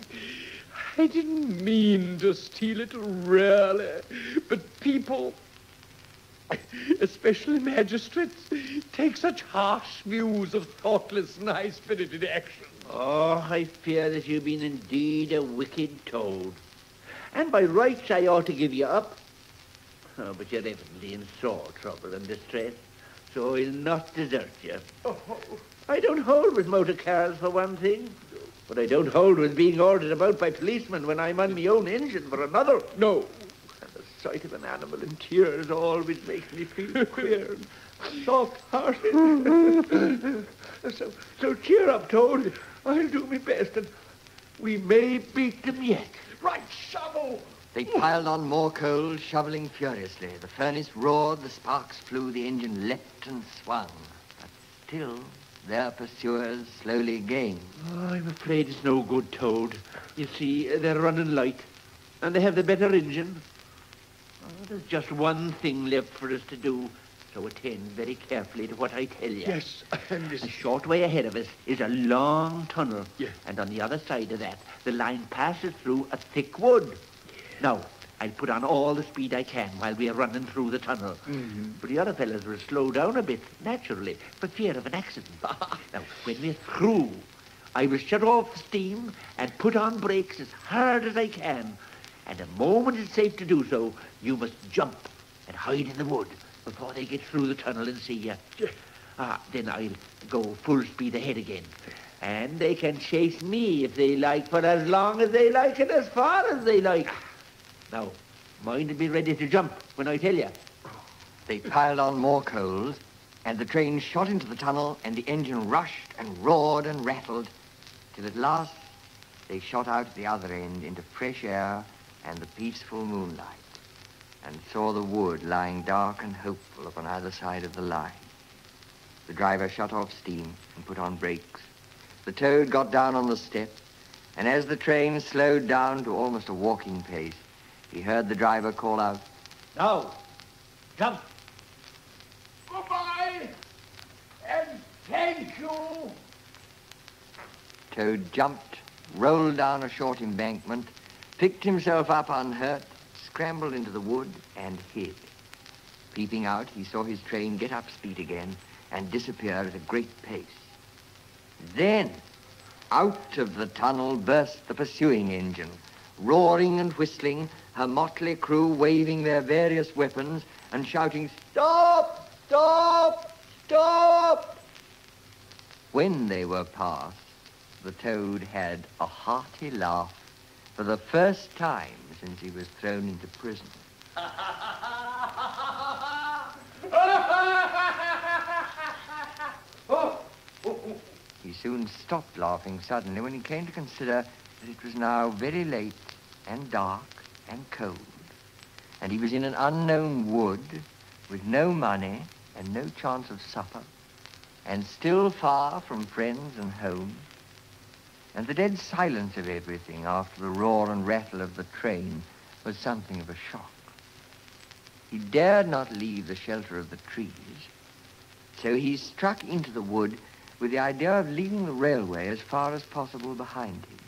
I didn't mean to steal it, really. But people, especially magistrates, take such harsh views of thoughtless and high-spirited action. Oh, I fear that you've been indeed a wicked toad. And by rights I ought to give you up. Oh, but you're evidently in sore trouble and distress, so I'll not desert you. Oh, I don't hold with motor cars, for one thing. But I don't hold with being ordered about by policemen when I'm on my own engine for another. no. And the sight of an animal in tears always makes me feel queer and soft-hearted. so, so cheer up, Toad. I'll do my best, and we may beat them yet. Right, shovel! They piled on more coal, shoveling furiously. The furnace roared, the sparks flew, the engine leapt and swung. But still, their pursuers slowly gained. Oh, I'm afraid it's no good, Toad. You see, they're running light, and they have the better engine. Oh, there's just one thing left for us to do, so attend very carefully to what I tell you. Yes, and this A short way ahead of us is a long tunnel. Yes. And on the other side of that, the line passes through a thick wood. Now, I'll put on all the speed I can while we are running through the tunnel. Mm-hmm. But the other fellows will slow down a bit, naturally, for fear of an accident. now, when we're through, I will shut off the steam and put on brakes as hard as I can. And the moment it's safe to do so, you must jump and hide in the wood before they get through the tunnel and see you. Ah, then I'll go full speed ahead again. And they can chase me if they like, for as long as they like and as far as they like. Now, mind and be ready to jump when I tell you. They piled on more coals, And the train shot into the tunnel, and the engine rushed and roared and rattled, till at last they shot out at the other end into fresh air and the peaceful moonlight, and saw the wood lying dark and hopeful upon either side of the line. The driver shut off steam and put on brakes. The toad got down on the step, and as the train slowed down to almost a walking pace, he heard the driver call out, Now, jump. Goodbye, and thank you. Toad jumped, rolled down a short embankment, picked himself up unhurt, scrambled into the wood, and hid. Peeping out, he saw his train get up speed again and disappear at a great pace. Then, out of the tunnel burst the pursuing engine, roaring and whistling, her motley crew waving their various weapons and shouting, Stop! Stop! Stop! When they were past, the toad had a hearty laugh for the first time since he was thrown into prison. He soon stopped laughing suddenly when he came to consider that it was now very late and dark and cold, and he was in an unknown wood with no money and no chance of supper, and still far from friends and home, and the dead silence of everything after the roar and rattle of the train was something of a shock. He dared not leave the shelter of the trees, so he struck into the wood with the idea of leaving the railway as far as possible behind him.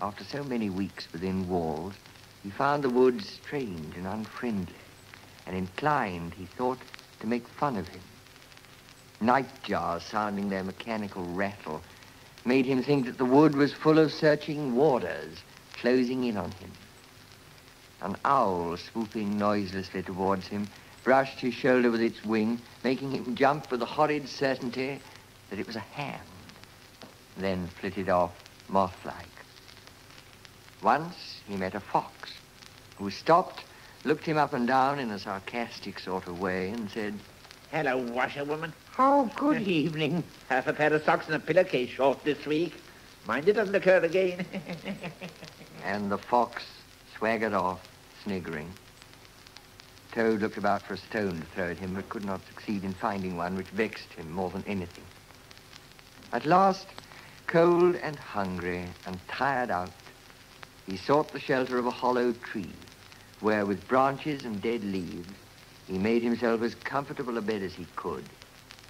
After so many weeks within walls, he found the woods strange and unfriendly, and inclined, he thought, to make fun of him. Nightjars sounding their mechanical rattle made him think that the wood was full of searching warders closing in on him. An owl swooping noiselessly towards him brushed his shoulder with its wing, making him jump with the horrid certainty that it was a hand, then flitted off moth-like. Once he met a fox who stopped, looked him up and down in a sarcastic sort of way and said, Hello, washerwoman. Oh, good evening. Half a pair of socks and a pillowcase short this week. Mind it doesn't occur again. and the fox swaggered off, sniggering. Toad looked about for a stone to throw at him, but could not succeed in finding one, which vexed him more than anything. At last, cold and hungry and tired out, he sought the shelter of a hollow tree, where with branches and dead leaves, he made himself as comfortable a bed as he could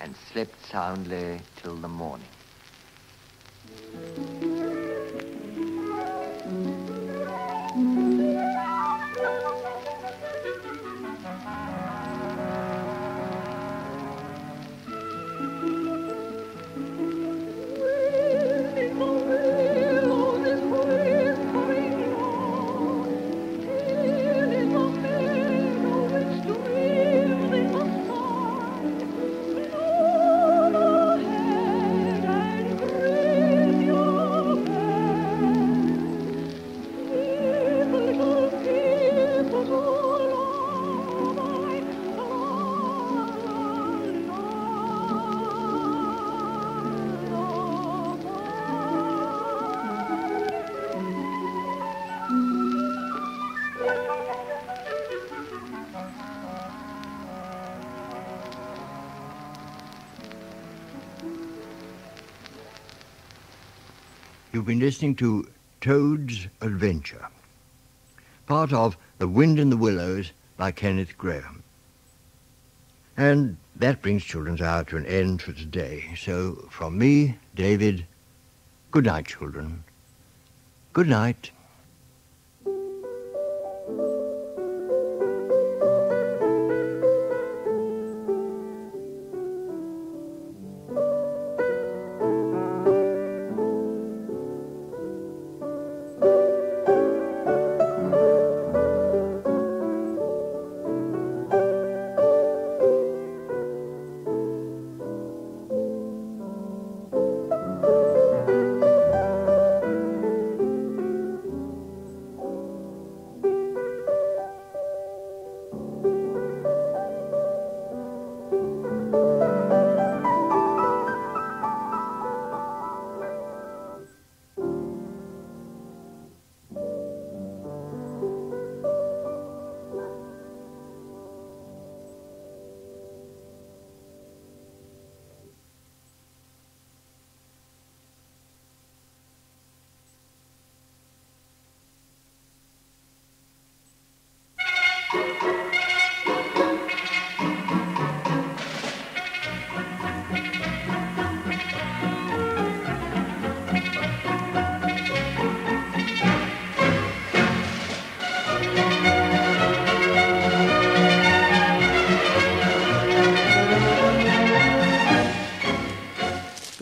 and slept soundly till the morning. Been listening to Toad's Adventure, part of The Wind in the Willows by Kenneth Grahame. And that brings Children's Hour to an end for today. So from me, David, good night, children. Good night.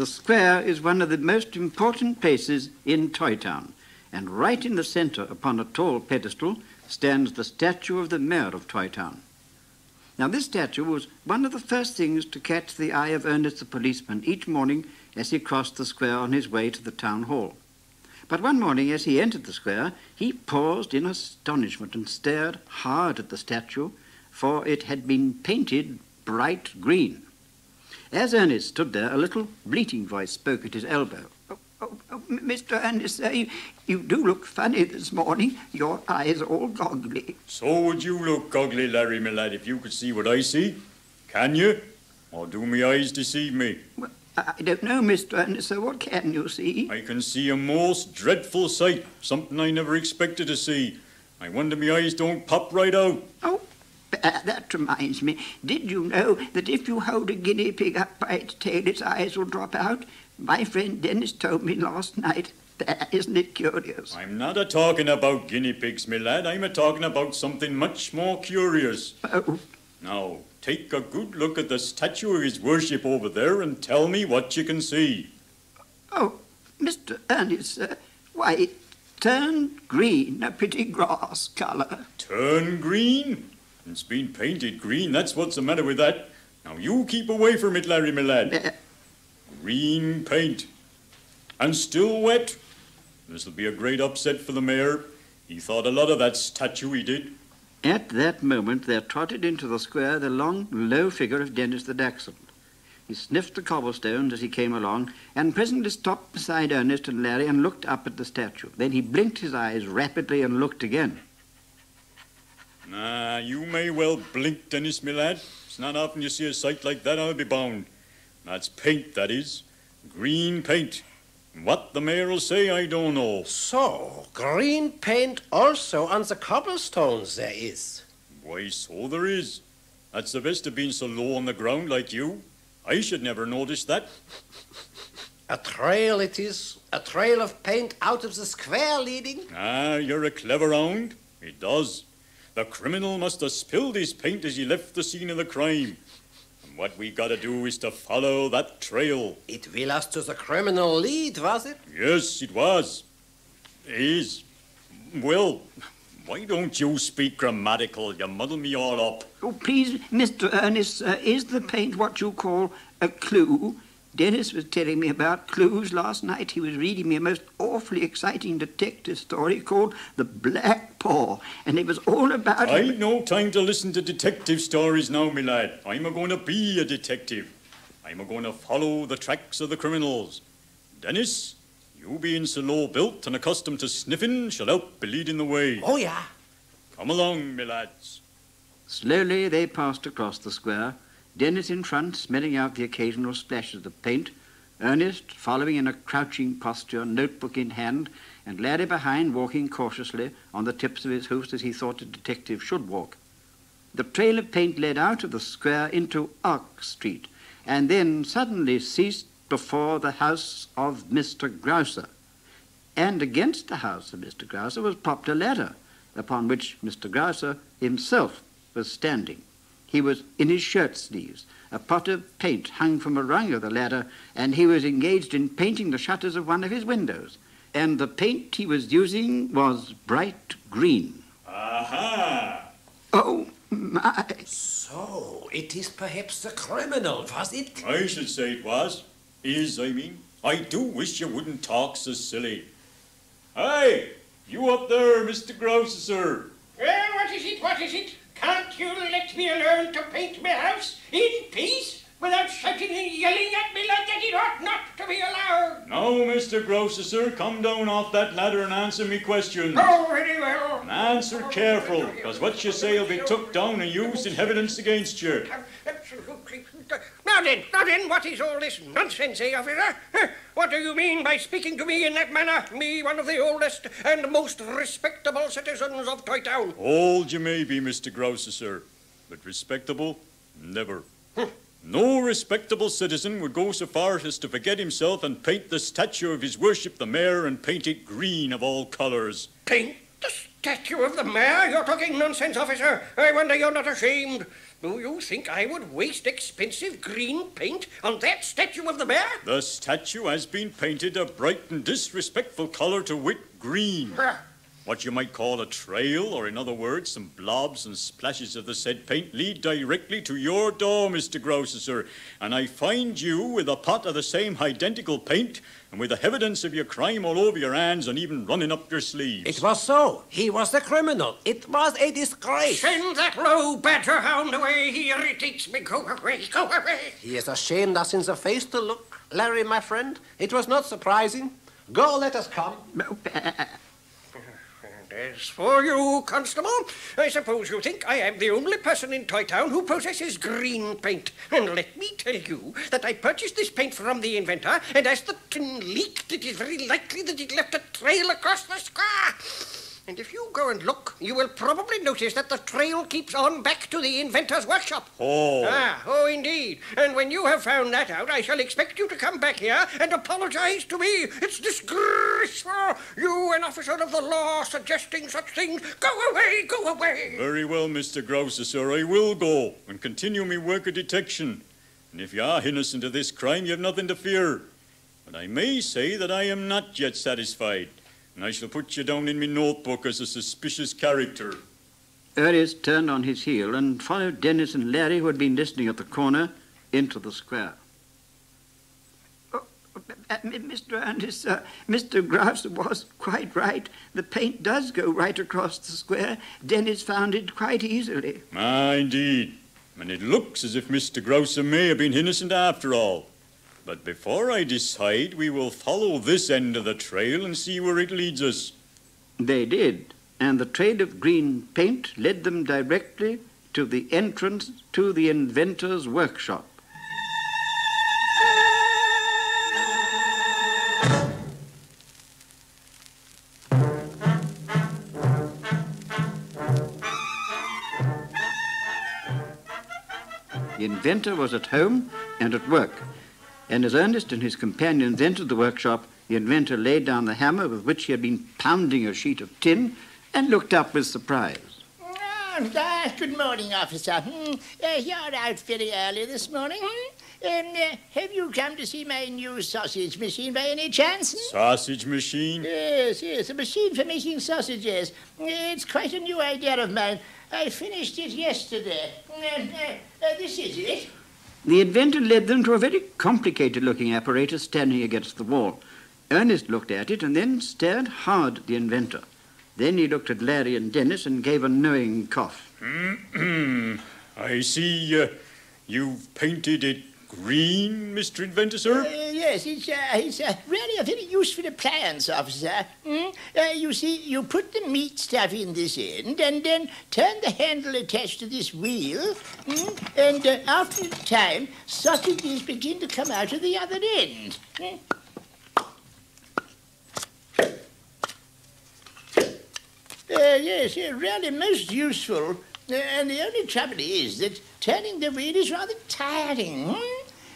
Square is one of the most important places in Toytown, and right in the center, upon a tall pedestal, stands the statue of the mayor of Toytown. Now, this statue was one of the first things to catch the eye of Ernest the policeman each morning as he crossed the square on his way to the town hall. But one morning, as he entered the square, he paused in astonishment and stared hard at the statue, for it had been painted bright green. As Ernest stood there, a little bleating voice spoke at his elbow. Oh, oh, oh, Mr. Ernest, sir, you, you do look funny this morning. Your eyes are all goggly. So would you look goggly, Larry, my lad, if you could see what I see? Can you? Or do me eyes deceive me? Well, I don't know, Mr. Ernest, sir. What can you see? I can see a most dreadful sight, something I never expected to see. I wonder my eyes don't pop right out. Oh, uh, that reminds me. Did you know that if you hold a guinea pig up by its tail, its eyes will drop out? My friend Dennis told me last night. Isn't it curious? I'm not a talking about guinea pigs, my lad. I'm a talking about something much more curious. Oh. Now, take a good look at the statue of his worship over there and tell me what you can see. Oh, Mr. Ernest, sir, why, it turned green, a pretty grass colour. Turn green? It's been painted green, that's what's the matter with that. Now you keep away from it, Larry, my lad. Uh, Green paint. And still wet. This'll be a great upset for the mayor. He thought a lot of that statue, he did. At that moment, there trotted into the square the long, low figure of Dennis the Dachshund. He sniffed the cobblestones as he came along, and presently stopped beside Ernest and Larry and looked up at the statue. Then he blinked his eyes rapidly and looked again. Ah, you may well blink, Dennis, my lad. It's not often you see a sight like that, I'll be bound. That's paint, that is. Green paint. What the mayor'll say, I don't know. So, green paint also on the cobblestones there is. Why, so there is. That's the best of being so low on the ground like you. I should never notice that. A trail it is, a trail of paint out of the square leading. Ah, you're a clever hound. It does. The criminal must have spilled his paint as he left the scene of the crime. And what we gotta do is to follow that trail. It will us to the criminal lead, was it? Yes, it was. Is. Well, why don't you speak grammatical? You muddle me all up. Oh, please, Mr. Ernest, uh, is the paint what you call a clue? Dennis was telling me about clues last night. He was reading me a most awfully exciting detective story called The Black Paw, and it was all about. I ain't no time to listen to detective stories now, my lad. I'm a going to be a detective. I'm a going to follow the tracks of the criminals. Dennis, you being so low built and accustomed to sniffing shall help be leading the way. Oh, yeah. Come along, my lads. Slowly they passed across the square, Dennis in front, smelling out the occasional splashes of paint, Ernest following in a crouching posture, notebook in hand, and Larry behind, walking cautiously on the tips of his hoofs as he thought a detective should walk. The trail of paint led out of the square into Ark Street, and then suddenly ceased before the house of Mr. Growser. And against the house of Mr. Growser was propped a ladder, upon which Mr. Growser himself was standing. He was in his shirt sleeves. A pot of paint hung from a rung of the ladder, and he was engaged in painting the shutters of one of his windows. And the paint he was using was bright green. Aha! Oh, my. So, it is perhaps the criminal, was it? I should say it was. Is, I mean. I do wish you wouldn't talk so silly. Hey, you up there, Mr. Growser, sir. Well, what is it? What is it? Can't you let me alone to paint my house in peace without shouting and yelling at me like that? It ought not to be allowed. No, Mr. Grocer, sir, come down off that ladder and answer me questions. Oh, very well. And answer oh, careful, because what you say will be took down and used in evidence against you. Absolutely. Now then, now then, what is all this nonsense, eh, officer? What do you mean by speaking to me in that manner? Me, one of the oldest and most respectable citizens of Toytown. Old you may be, Mr. Growser, sir, but respectable? Never. No respectable citizen would go so far as to forget himself and paint the statue of his worship the mayor and paint it green of all colours. Paint the statue of the mayor? You're talking nonsense, officer. I wonder you're not ashamed. Do you think I would waste expensive green paint on that statue of the bear? The statue has been painted a bright and disrespectful colour to wit green. What you might call a trail, or in other words, some blobs and splashes of the said paint lead directly to your door, Mr. Growser, sir. And I find you with a pot of the same identical paint and with the evidence of your crime all over your hands and even running up your sleeves. It was so. He was the criminal. It was a disgrace. Send that low badger hound away. He irritates me. Go away, go away. He has ashamed us in the face to look. Larry, my friend, it was not surprising. Go, let us come. As for you, Constable, I suppose you think I am the only person in Toytown who possesses green paint. And let me tell you that I purchased this paint from the inventor, and as the tin leaked, it is very likely that it left a trail across the square. And if you go and look, you will probably notice that the trail keeps on back to the inventor's workshop. Oh. Ah, oh, indeed. And when you have found that out, I shall expect you to come back here and apologize to me. It's disgraceful. You, an officer of the law, suggesting such things. Go away, go away. Very well, Mr. Growser, sir. I will go and continue my work of detection. And if you are innocent of this crime, you have nothing to fear. But I may say that I am not yet satisfied, and I shall put you down in my notebook as a suspicious character. Ernest turned on his heel and followed Dennis and Larry, who had been listening at the corner, into the square. Oh, uh, M- Mr. Ernest, uh, Mr. Growser was quite right. The paint does go right across the square. Dennis found it quite easily. Ah, indeed. And it looks as if Mr. Growser may have been innocent after all. But before I decide, we will follow this end of the trail and see where it leads us. They did, and the trail of green paint led them directly to the entrance to the inventor's workshop. The inventor was at home and at work, and as Ernest and his companions entered the workshop, the inventor laid down the hammer with which he had been pounding a sheet of tin and looked up with surprise. Oh, ah, good morning, officer. Hmm, uh, you're out very early this morning. Hmm? Um, uh, have you come to see my new sausage machine by any chance? Hmm? Sausage machine? Yes, yes, a machine for making sausages. It's quite a new idea of mine. I finished it yesterday. Uh, uh, uh, this is it. The inventor led them to a very complicated looking apparatus standing against the wall. Ernest looked at it and then stared hard at the inventor. Then he looked at Larry and Dennis and gave a knowing cough. I see uh, you've painted it green, Mr. Inventor, sir? Yes, it's, uh, it's uh, really a very useful appliance, officer. Hmm? Uh, you see, you put the meat stuff in this end and then turn the handle attached to this wheel, hmm? and uh, after a time, sausages begin to come out of the other end. Hmm? Uh, yes, really most useful. Uh, and the only trouble is that turning the wheel is rather tiring.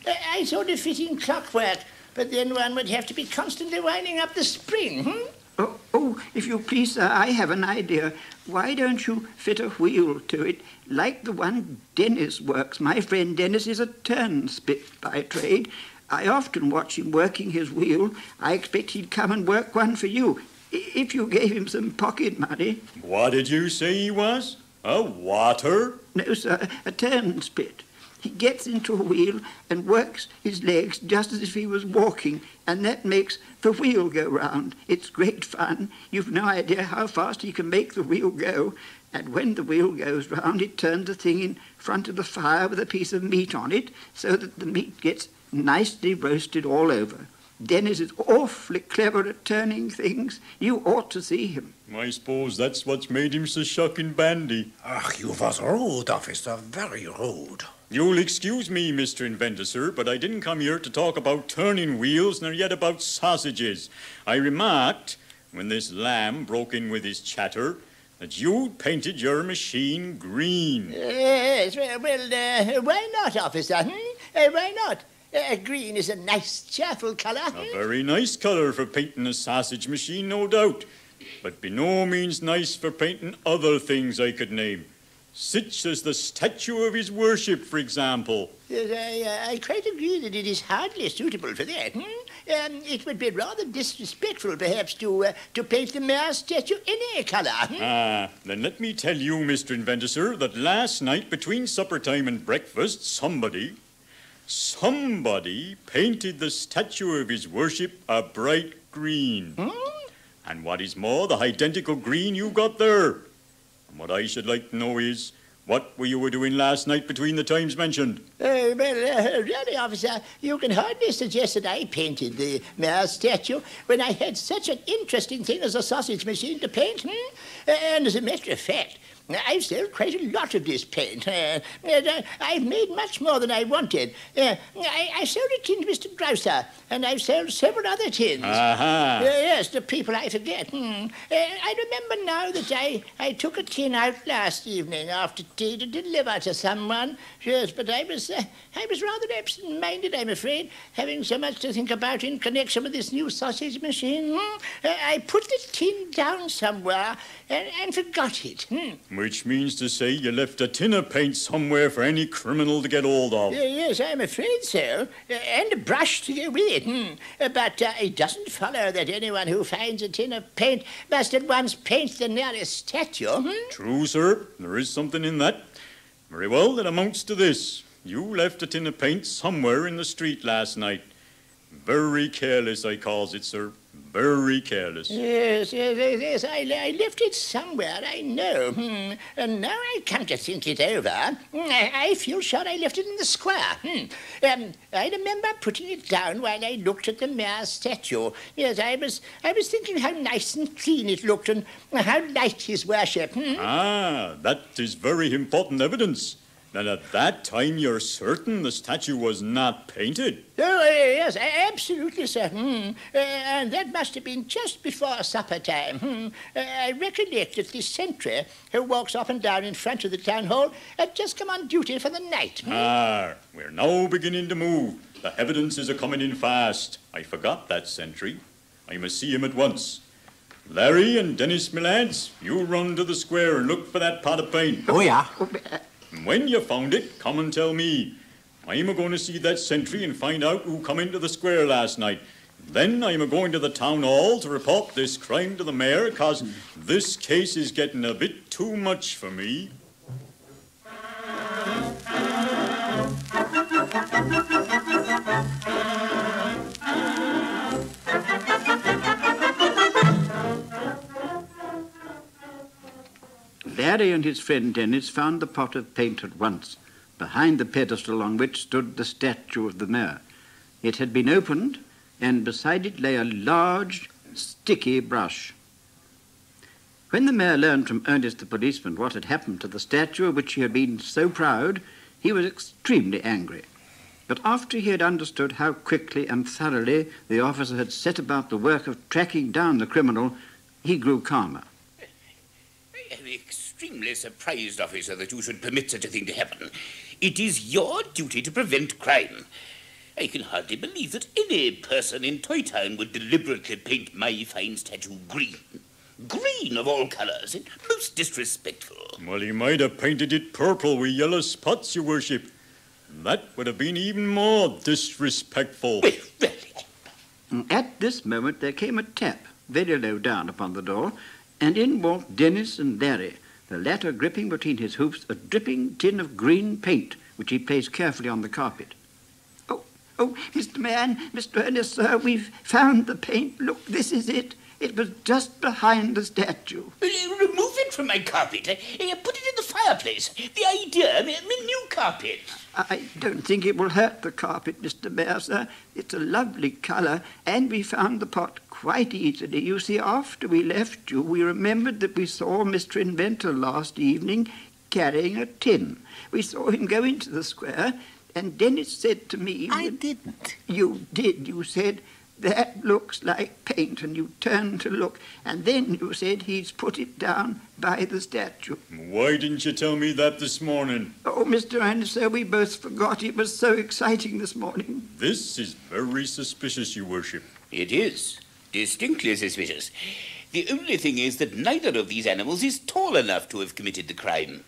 I thought of fitting clockwork, but then one would have to be constantly winding up the spring. Hmm? Oh, oh, if you please, sir, I have an idea. Why don't you fit a wheel to it like the one Dennis works? My friend Dennis is a turnspit by trade. I often watch him working his wheel. I expect he'd come and work one for you if you gave him some pocket money. What did you say he was? A water? No, sir, a turnspit. He gets into a wheel and works his legs just as if he was walking, and that makes the wheel go round. It's great fun. You've no idea how fast he can make the wheel go. And when the wheel goes round, it turns the thing in front of the fire with a piece of meat on it, so that the meat gets nicely roasted all over. Dennis is awfully clever at turning things. You ought to see him. I suppose that's what's made him so shocking bandy. Ach, you was rude, officer, very rude. You'll excuse me, Mr. Inventor, sir, but I didn't come here to talk about turning wheels nor yet about sausages. I remarked, when this lamb broke in with his chatter, that you'd painted your machine green. Yes, well, uh, why not, officer? Hmm? Uh, why not? Uh, green is a nice, cheerful colour. A very nice colour for painting a sausage machine, no doubt. but by no means nice for painting other things I could name, such as the statue of his worship, for example. Yes, I, uh, I quite agree that it is hardly suitable for that. Hmm? Um, it would be rather disrespectful, perhaps, to uh, to paint the mayor's statue any colour. Hmm? Ah, then let me tell you, Mr. Inventor, sir, that last night between supper time and breakfast, somebody, somebody painted the statue of his worship a bright green. And what is more, the identical green you got there. And what I should like to know is, what were you doing last night between the times mentioned? Uh, well, uh, really, officer, you can hardly suggest that I painted the mayor's statue when I had such an interesting thing as a sausage machine to paint. Hmm? And as a matter of fact, I've sold quite a lot of this paint. Uh, and, uh, I've made much more than I wanted. Uh, I, I sold a tin to Mr. Growser, and I've sold several other tins. Aha. Uh, yes, the people I forget. Hmm. Uh, I remember now that I, I took a tin out last evening after tea to deliver to someone. Yes, but I was uh, I was rather absent-minded, I'm afraid, having so much to think about in connection with this new sausage machine. Hmm. Uh, I put the tin down somewhere and, and forgot it. Hmm. Which means to say you left a tin of paint somewhere for any criminal to get hold of. Yeah, yes, I'm afraid so. Uh, and a brush to go with it. Hmm. Uh, But uh, it doesn't follow that anyone who finds a tin of paint must at once paint the nearest statue. Hmm? True, sir. There is something in that. Very well, that amounts to this. You left a tin of paint somewhere in the street last night. Very careless, I calls it, sir. Very careless. Yes, yes, yes, yes. I, I left it somewhere, I know. Hmm. And now I come to think it over. hmm, I, I feel sure I left it in the square. Hmm. Um, I remember putting it down while I looked at the mayor's statue. Yes, I was, I was thinking how nice and clean it looked and how light his worship. Hmm. Ah, that is very important evidence. And at that time, you're certain the statue was not painted? Oh, uh, yes, absolutely, sir. Hmm. Uh, and that must have been just before supper time. Hmm. Uh, I recollect that the sentry who walks up and down in front of the town hall had just come on duty for the night. Hmm. Ah, we're now beginning to move. The evidence is a coming in fast. I forgot that sentry. I must see him at once. Larry and Dennis, my lads, you run to the square and look for that pot of paint. Oh, yeah. And when you found it, come and tell me. I'm a going to see that sentry and find out who come into the square last night. Then I'm a going to the town hall to report this crime to the mayor, cause this case is getting a bit too much for me. Larry and his friend Dennis found the pot of paint at once, behind the pedestal on which stood the statue of the mayor. It had been opened, and beside it lay a large, sticky brush. When the mayor learned from Ernest the policeman what had happened to the statue of which he had been so proud, he was extremely angry. But after he had understood how quickly and thoroughly the officer had set about the work of tracking down the criminal, he grew calmer. I am extremely surprised, officer, that you should permit such a thing to happen. It is your duty to prevent crime. I can hardly believe that any person in Toytown would deliberately paint my fine statue green. Green of all colours, and most disrespectful. Well, he might have painted it purple with yellow spots, your worship. That would have been even more disrespectful. Mm, at this moment there came a tap, very low down upon the door, and in walked Dennis and Larry, the latter gripping between his hoofs a dripping tin of green paint, which he placed carefully on the carpet. Oh, oh, Mr. Man, Mr. Ernest, sir, we've found the paint. Look, this is it. It was just behind the statue. Uh, Remove it from my carpet. Uh, uh, Put it in the fireplace. The idea, my new carpet. I don't think it will hurt the carpet, Mr. Bear, sir. It's a lovely colour, and we found the pot quite easily. You see, after we left you, we remembered that we saw Mr. Inventor last evening carrying a tin. We saw him go into the square, and Dennis said to me... I didn't. You did. You said, that looks like paint, and you turned to look, and then you said he's put it down by the statue. Why didn't you tell me that this morning? Oh, Mr. Anderson, we both forgot. It was so exciting this morning. This is very suspicious, your worship. It is. Distinctly suspicious. The only thing is that neither of these animals is tall enough to have committed the crime.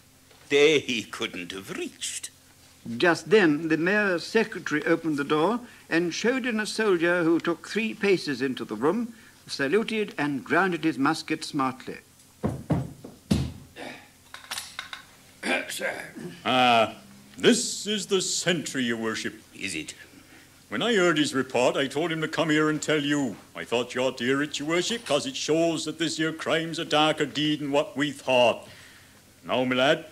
They he couldn't have reached. Just then, the mayor's secretary opened the door and showed in a soldier who took three paces into the room, saluted, and grounded his musket smartly. Sir. Ah, this is the sentry, your worship. Is it? When I heard his report, I told him to come here and tell you. I thought you ought to hear it, your worship, because it shows that this here crime's a darker deed than what we thought. Now, my lad,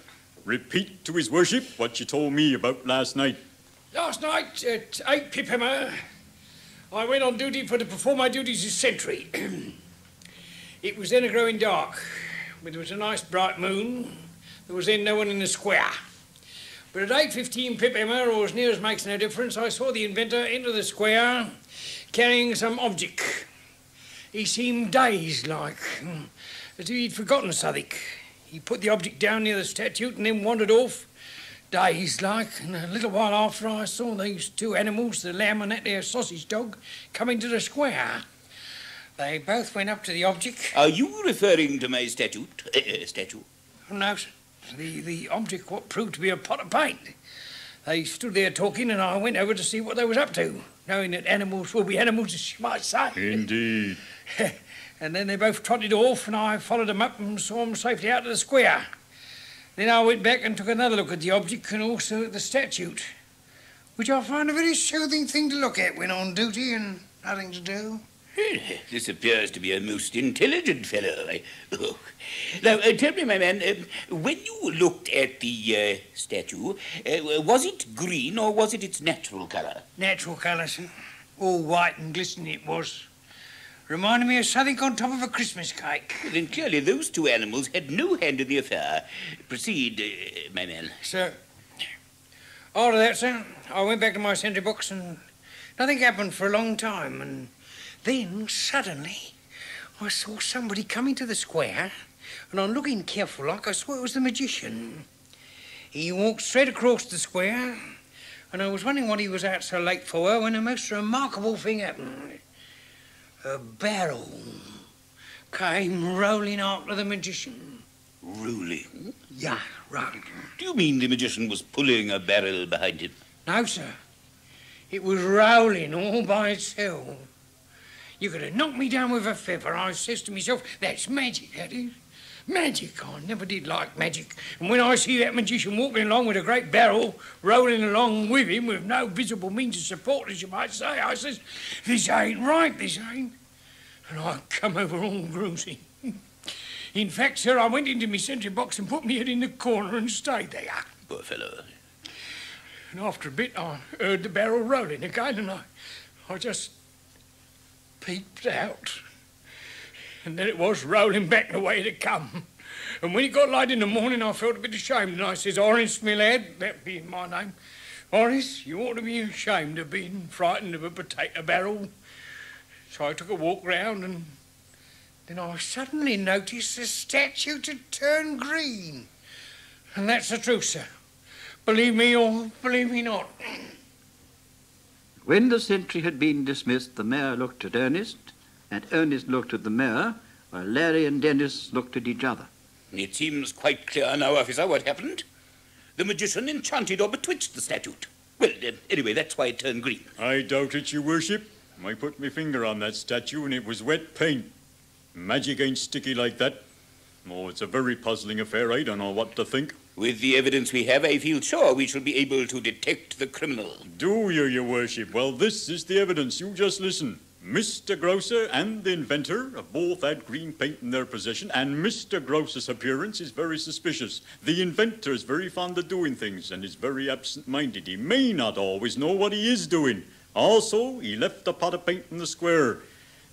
repeat to his worship what you told me about last night. Last night at 8 p.m., I went on duty for to perform my duties as sentry. it was then a growing dark, but there was a nice bright moon. There was then no one in the square. But at 8.15 p.m., or as near as makes no difference, I saw the inventor enter the square carrying some object. He seemed dazed like, as if he'd forgotten something. He put the object down near the statue and then wandered off, dazed like, and a little while after I saw these two animals, the lamb and that there sausage dog, come into the square. They both went up to the object. Are you referring to my statute? Uh, statue? No, sir. The, the object what proved to be a pot of paint. They stood there talking, and I went over to see what they was up to, knowing that animals will be animals, as you might say. Indeed. and then they both trotted off, and I followed them up and saw them safely out of the square. Then I went back and took another look at the object and also at the statute, which I find a very soothing thing to look at when on duty and nothing to do. This appears to be a most intelligent fellow. I- oh. Now, uh, tell me, my man, um, when you looked at the uh, statue, uh, was it green or was it its natural colour? Natural colour, sir. All white and glistening it was. Reminded me of something on top of a Christmas cake. Then clearly those two animals had no hand in the affair. Proceed, uh, my man. Sir, after that, sir, I went back to my sentry box and nothing happened for a long time. And then, suddenly, I saw somebody come into the square, and on looking careful like, I saw it was the magician. He walked straight across the square, and I was wondering what he was out so late for when a most remarkable thing happened. A barrel came rolling after the magician. Rolling? Yeah, rolling. Do you mean the magician was pulling a barrel behind him? No, sir. It was rolling all by itself. You could have knocked me down with a feather. I says to myself, that's magic, that is. Magic. I never did like magic. And when I see that magician walking along with a great barrel, rolling along with him with no visible means of support, as you might say, I says, this ain't right, this ain't. And I come over all gruesy. In fact, sir, I went into my sentry box and put me head in the corner and stayed there. Poor fellow. And after a bit, I heard the barrel rolling again, and I, I just peeped out. And then it was rolling back the way it had come. And when it got light in the morning, I felt a bit ashamed, and I says, Horace, my lad, that being my name, Horace, you ought to be ashamed of being frightened of a potato barrel. So I took a walk round, and then I suddenly noticed the statue to turn green. And that's the truth, sir. Believe me or believe me not. When the sentry had been dismissed, the mayor looked at Ernest, and Ernest looked at the mayor, while Larry and Dennis looked at each other. It seems quite clear now, officer, what happened. The magician enchanted or betwixt the statute. Well, uh, anyway, that's why it turned green. I doubt it, your worship. I put my finger on that statue and it was wet paint. Magic ain't sticky like that. Oh, it's a very puzzling affair. I don't know what to think. With the evidence we have, I feel sure we shall be able to detect the criminal. Do you, your worship? Well, this is the evidence. You just listen. Mr. Growser and the inventor have both had green paint in their possession, and Mr. Growser's appearance is very suspicious. The inventor is very fond of doing things and is very absent minded. He may not always know what he is doing. Also, he left a pot of paint in the square.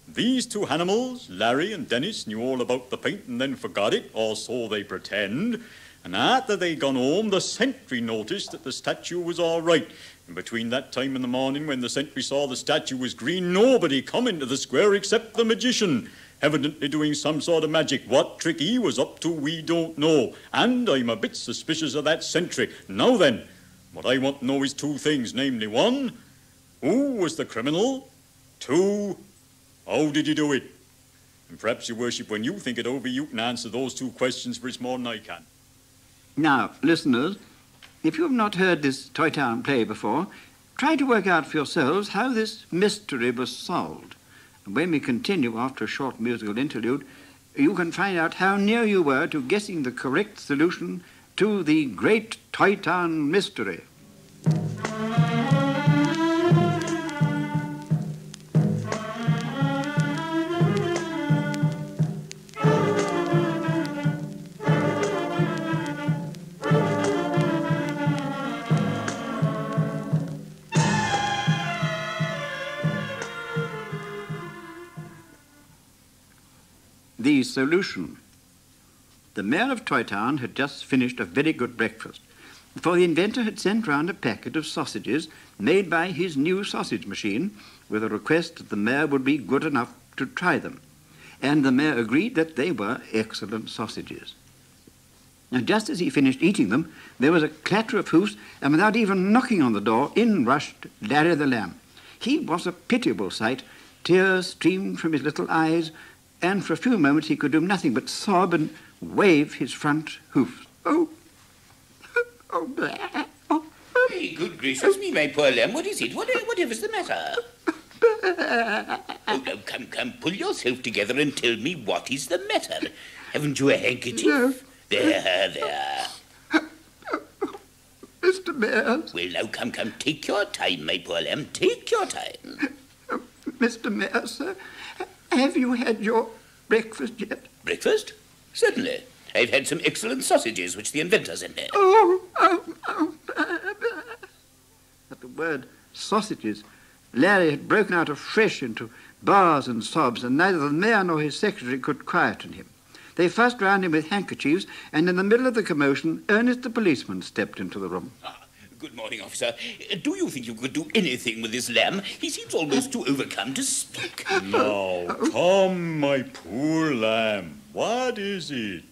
These two animals, Larry and Dennis, knew all about the paint and then forgot it, or so they pretend. And after they'd gone home, the sentry noticed that the statue was all right. And between that time and the morning when the sentry saw the statue was green, nobody come into the square except the magician, evidently doing some sort of magic. What trick he was up to, we don't know. And I'm a bit suspicious of that sentry. Now then, what I want to know is two things, namely, one, who was the criminal? Two, how did he do it? And perhaps, Your Worship, when you think it over, you can answer those two questions for us more than I can. Now, listeners, if you have not heard this Toytown play before, try to work out for yourselves how this mystery was solved. And when we continue after a short musical interlude, you can find out how near you were to guessing the correct solution to the great Toytown mystery. The solution. The mayor of Toytown had just finished a very good breakfast, for the inventor had sent round a packet of sausages made by his new sausage machine with a request that the mayor would be good enough to try them. And the mayor agreed that they were excellent sausages. Now, just as he finished eating them, there was a clatter of hoofs, and without even knocking on the door, in rushed Larry the Lamb. He was a pitiable sight. Tears streamed from his little eyes, and for a few moments he could do nothing but sob and wave his front hoofs. Oh, oh, blah. Oh, hey, good gracious me, my poor lamb. What is it? What, whatever's the matter? oh, now, come, come, pull yourself together and tell me what is the matter. Haven't you a handkerchief? No. There, there. Mr. Mayor. Well, now, come, come, take your time, my poor lamb. Take your time. Mr. Mayor, sir, have you had your breakfast yet? Breakfast? Certainly. I've had some excellent sausages which the inventor sent me. Oh, oh, oh. At the word sausages, Larry had broken out afresh into bars and sobs, and neither the mayor nor his secretary could quieten him. They fussed round him with handkerchiefs, and in the middle of the commotion, Ernest the policeman stepped into the room. Ah, good morning, officer. Do you think you could do anything with this lamb? He seems almost too overcome to speak. Now, come, my poor lamb. What is it?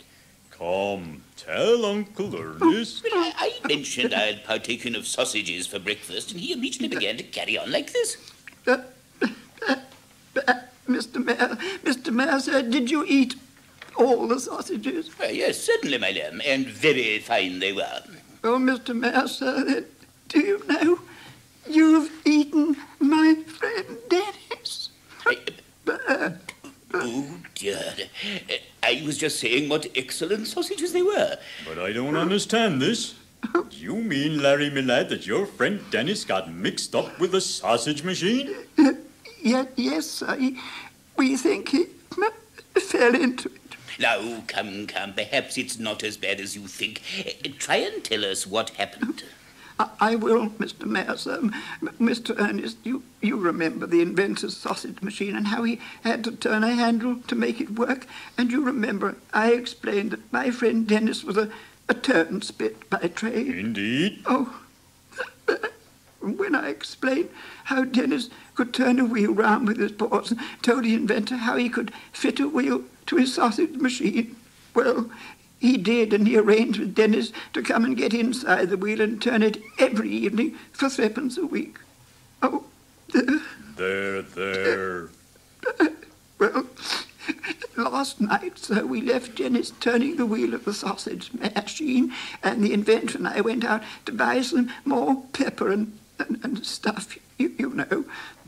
Come, tell Uncle Ernest. Well, I, I mentioned I had partaken of sausages for breakfast, and he immediately began to carry on like this. Uh, uh, uh, Mr. Mayor, Mr. Mayor, sir, did you eat all the sausages? Uh, yes, certainly, my lamb, and very fine they were. Oh, Mr. Mayor, sir, do you know you've eaten my friend Dennis? Uh, oh, dear. Uh, I was just saying what excellent sausages they were. But I don't understand this. Do you mean, Larry, my lad, that your friend Dennis got mixed up with the sausage machine? Yes, yes, sir. We think he fell into it. Now, come, come. Perhaps it's not as bad as you think. Uh, try and tell us what happened. I, I will, Mr. Mayor, sir. M- Mr. Ernest, you, you remember the inventor's sausage machine and how he had to turn a handle to make it work. And you remember I explained that my friend Dennis was a, a turnspit by trade. Indeed. Oh, when I explained how Dennis could turn a wheel round with his paws and told the inventor how he could fit a wheel to his sausage machine, well, he did, and he arranged with Dennis to come and get inside the wheel and turn it every evening for threepence a week. Oh, There, there. well, last night, sir, we left Dennis turning the wheel of the sausage machine, and the inventor and I went out to buy some more pepper and, and, and stuff, you, you know.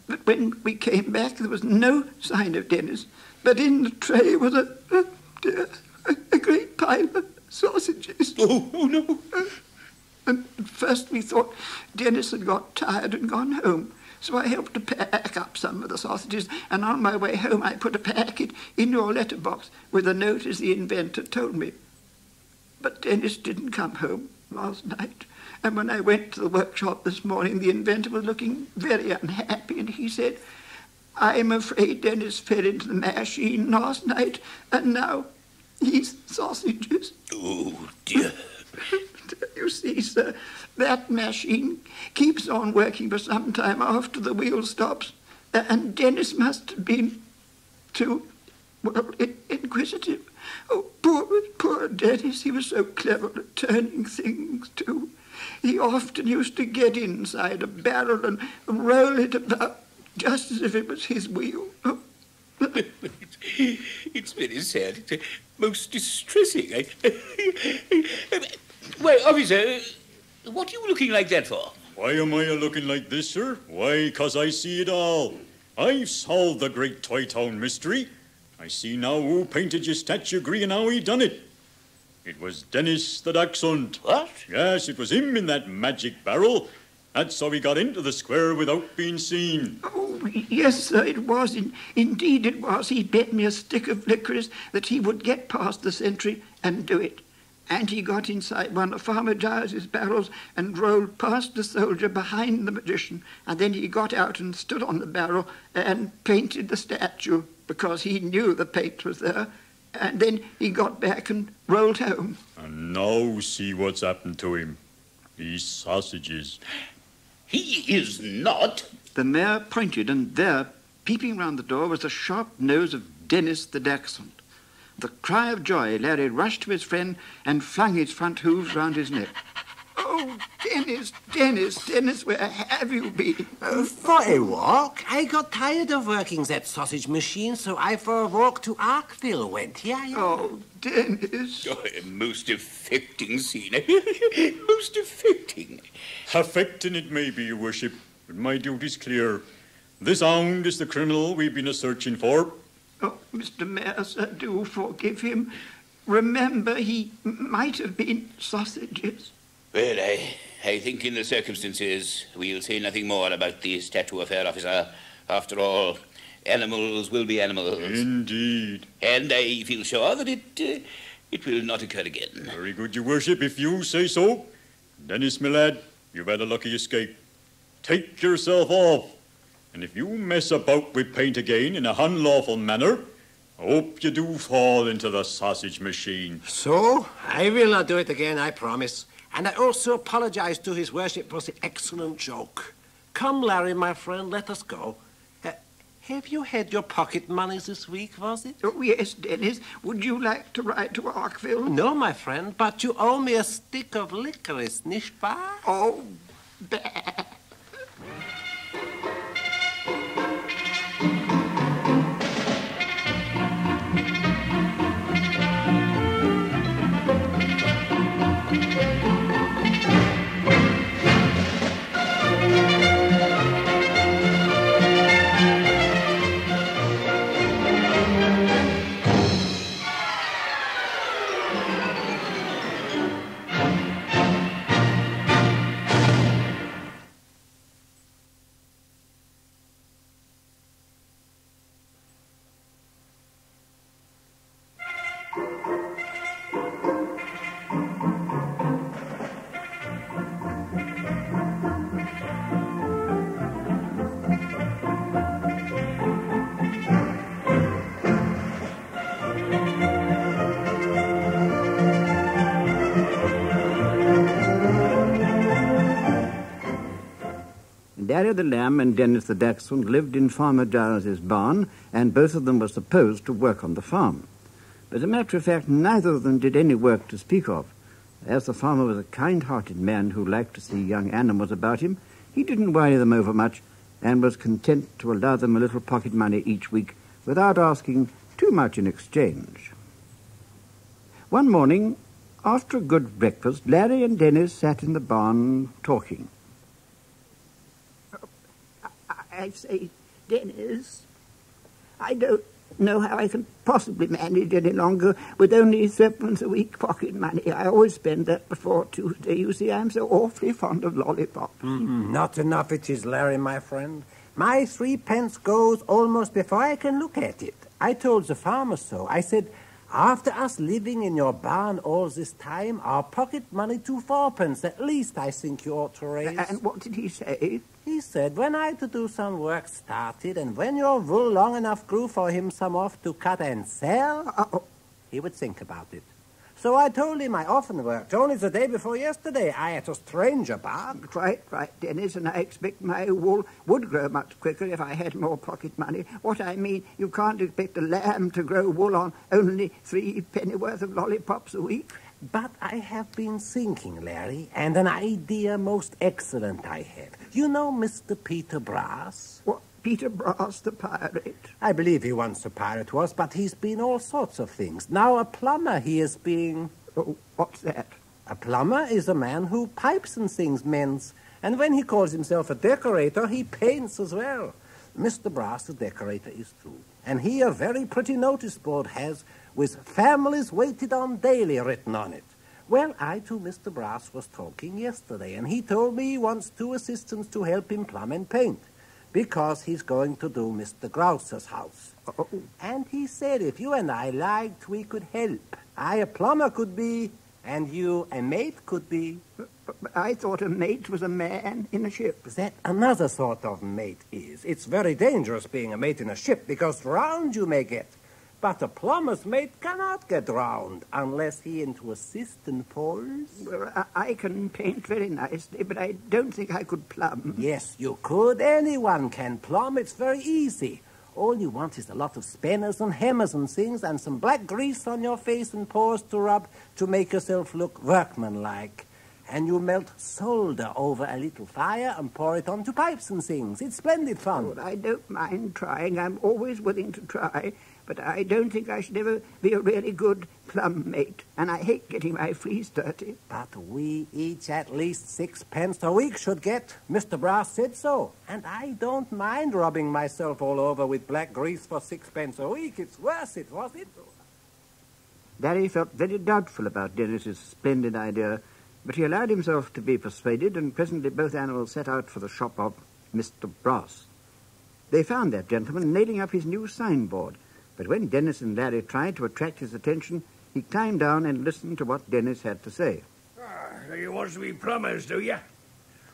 But when we came back, there was no sign of Dennis. But in the tray was a, a, a, great pile of sausages. Oh, oh no. And at first we thought Dennis had got tired and gone home. So I helped to pack up some of the sausages, and on my way home I put a packet in your letterbox with a note as the inventor told me. But Dennis didn't come home last night. And when I went to the workshop this morning, the inventor was looking very unhappy, and he said, I'm afraid Dennis fell into the machine last night, and now he's sausages. Oh, dear. You see, sir, that machine keeps on working for some time after the wheel stops, and Dennis must have been too, well, in- inquisitive. Oh, poor, poor Dennis, he was so clever at turning things, too. He often used to get inside a barrel and roll it about just as if it was his wheel. It's, it's very sad. It's uh, most distressing. I, Why, officer, what are you looking like that for? Why am I looking like this, sir? Why, 'cause I see it all. I've solved the great Toytown mystery. I see now who painted your statue green and how he done it. It was Dennis the Dachshund. What? Yes, it was him in that magic barrel. That's how he got into the square without being seen. Oh, yes, sir, it was. In, indeed, it was. He bet me a stick of licorice that he would get past the sentry and do it. And he got inside one of Farmer Giles's barrels and rolled past the soldier behind the magician. And then he got out and stood on the barrel and painted the statue because he knew the paint was there. And then he got back and rolled home. And now see what's happened to him. These sausages. He is not. The mayor pointed, and there, peeping round the door, was the sharp nose of Dennis the Dachshund. A cry of joy, Larry rushed to his friend and flung his front hooves round his neck. Oh, Dennis, Dennis, Dennis, where have you been? Uh, for a walk? I got tired of working that sausage machine, so I for a walk to Arkville went. Yeah, yeah. Oh, Dennis. Oh, a most affecting scene. most affecting. Affecting it may be, your worship, but my duty's clear. This hound is the criminal we've been a searching for. Oh, Mr. Mayor, sir, do forgive him. Remember, he might have been sausages. Well, I, I think in the circumstances we'll say nothing more about the statue affair, officer. After all, animals will be animals. Indeed. And I feel sure that it, uh, it will not occur again. Very good, your worship, if you say so. Dennis, my lad, you've had a lucky escape. Take yourself off. And if you mess about with paint again in a unlawful manner, I hope you do fall into the sausage machine. So, I will not do it again, I promise. And I also apologize to his worship for the excellent joke. Come, Larry, my friend, let us go. Uh, have you had your pocket money this week, was it? Oh, yes, Dennis. Would you like to ride to Arkville? No, my friend, but you owe me a stick of licorice, nicht wahr? Oh, Larry the Lamb and Dennis the Dachshund lived in Farmer Giles's barn, and both of them were supposed to work on the farm. But as a matter of fact, neither of them did any work to speak of. As the farmer was a kind-hearted man who liked to see young animals about him, he didn't worry them over much and was content to allow them a little pocket money each week without asking too much in exchange. One morning, after a good breakfast, Larry and Dennis sat in the barn talking. I say, Dennis, I don't know how I can possibly manage any longer with only threepence a week pocket money. I always spend that before Tuesday. You see, I'm so awfully fond of lollipops. Mm, not enough it is, Larry, my friend. My threepence goes almost before I can look at it. I told the farmer so. I said, after us living in your barn all this time, our pocket money to fourpence. At least I think you ought to raise. And what did he say? He said when I to do some work started, and when your wool long enough grew for him some off to cut and sell, Uh-oh. he would think about it. So I told him I often worked. Only the day before yesterday, I had a stranger barn. Right, right, Dennis, and I expect my wool would grow much quicker if I had more pocket money. What I mean, you can't expect a lamb to grow wool on only three pennyworth of lollipops a week. But I have been thinking, Larry, and an idea most excellent I have. You know Mr. Peter Brass? What, Peter Brass the pirate? I believe he once a pirate was, but he's been all sorts of things. Now a plumber he is being... Oh, what's that? A plumber is a man who pipes and things mends. And when he calls himself a decorator, he paints as well. Mr. Brass, the decorator, is too. And he a very pretty notice board has with families waited on daily written on it. Well, I to Mr. Brass was talking yesterday, and he told me he wants two assistants to help him plumb and paint, because he's going to do Mr. Growser's house. Oh. And he said if you and I liked, we could help. I a plumber could be, and you a mate could be. I thought a mate was a man in a ship. That another sort of mate is. It's very dangerous being a mate in a ship, because drowned you may get. But a plumber's mate cannot get drowned unless he into a cistern falls. Well, I, I can paint very nicely, but I don't think I could plumb. Yes, you could. Anyone can plumb. It's very easy. All you want is a lot of spanners and hammers and things, and some black grease on your face and paws to rub to make yourself look workmanlike. And you melt solder over a little fire and pour it onto pipes and things. It's splendid fun. Well, I don't mind trying. I'm always willing to try. But I don't think I should ever be a really good plum mate. And I hate getting my fleece dirty. But we each at least sixpence a week should get. Mr. Brass said so. And I don't mind rubbing myself all over with black grease for sixpence a week. It's worth it, was it? Larry felt very doubtful about Dennis's splendid idea, but he allowed himself to be persuaded, and presently both animals set out for the shop of Mr. Brass. They found that gentleman nailing up his new signboard, but when Dennis and Larry tried to attract his attention, he climbed down and listened to what Dennis had to say. Ah, so you want to be plumbers, do you?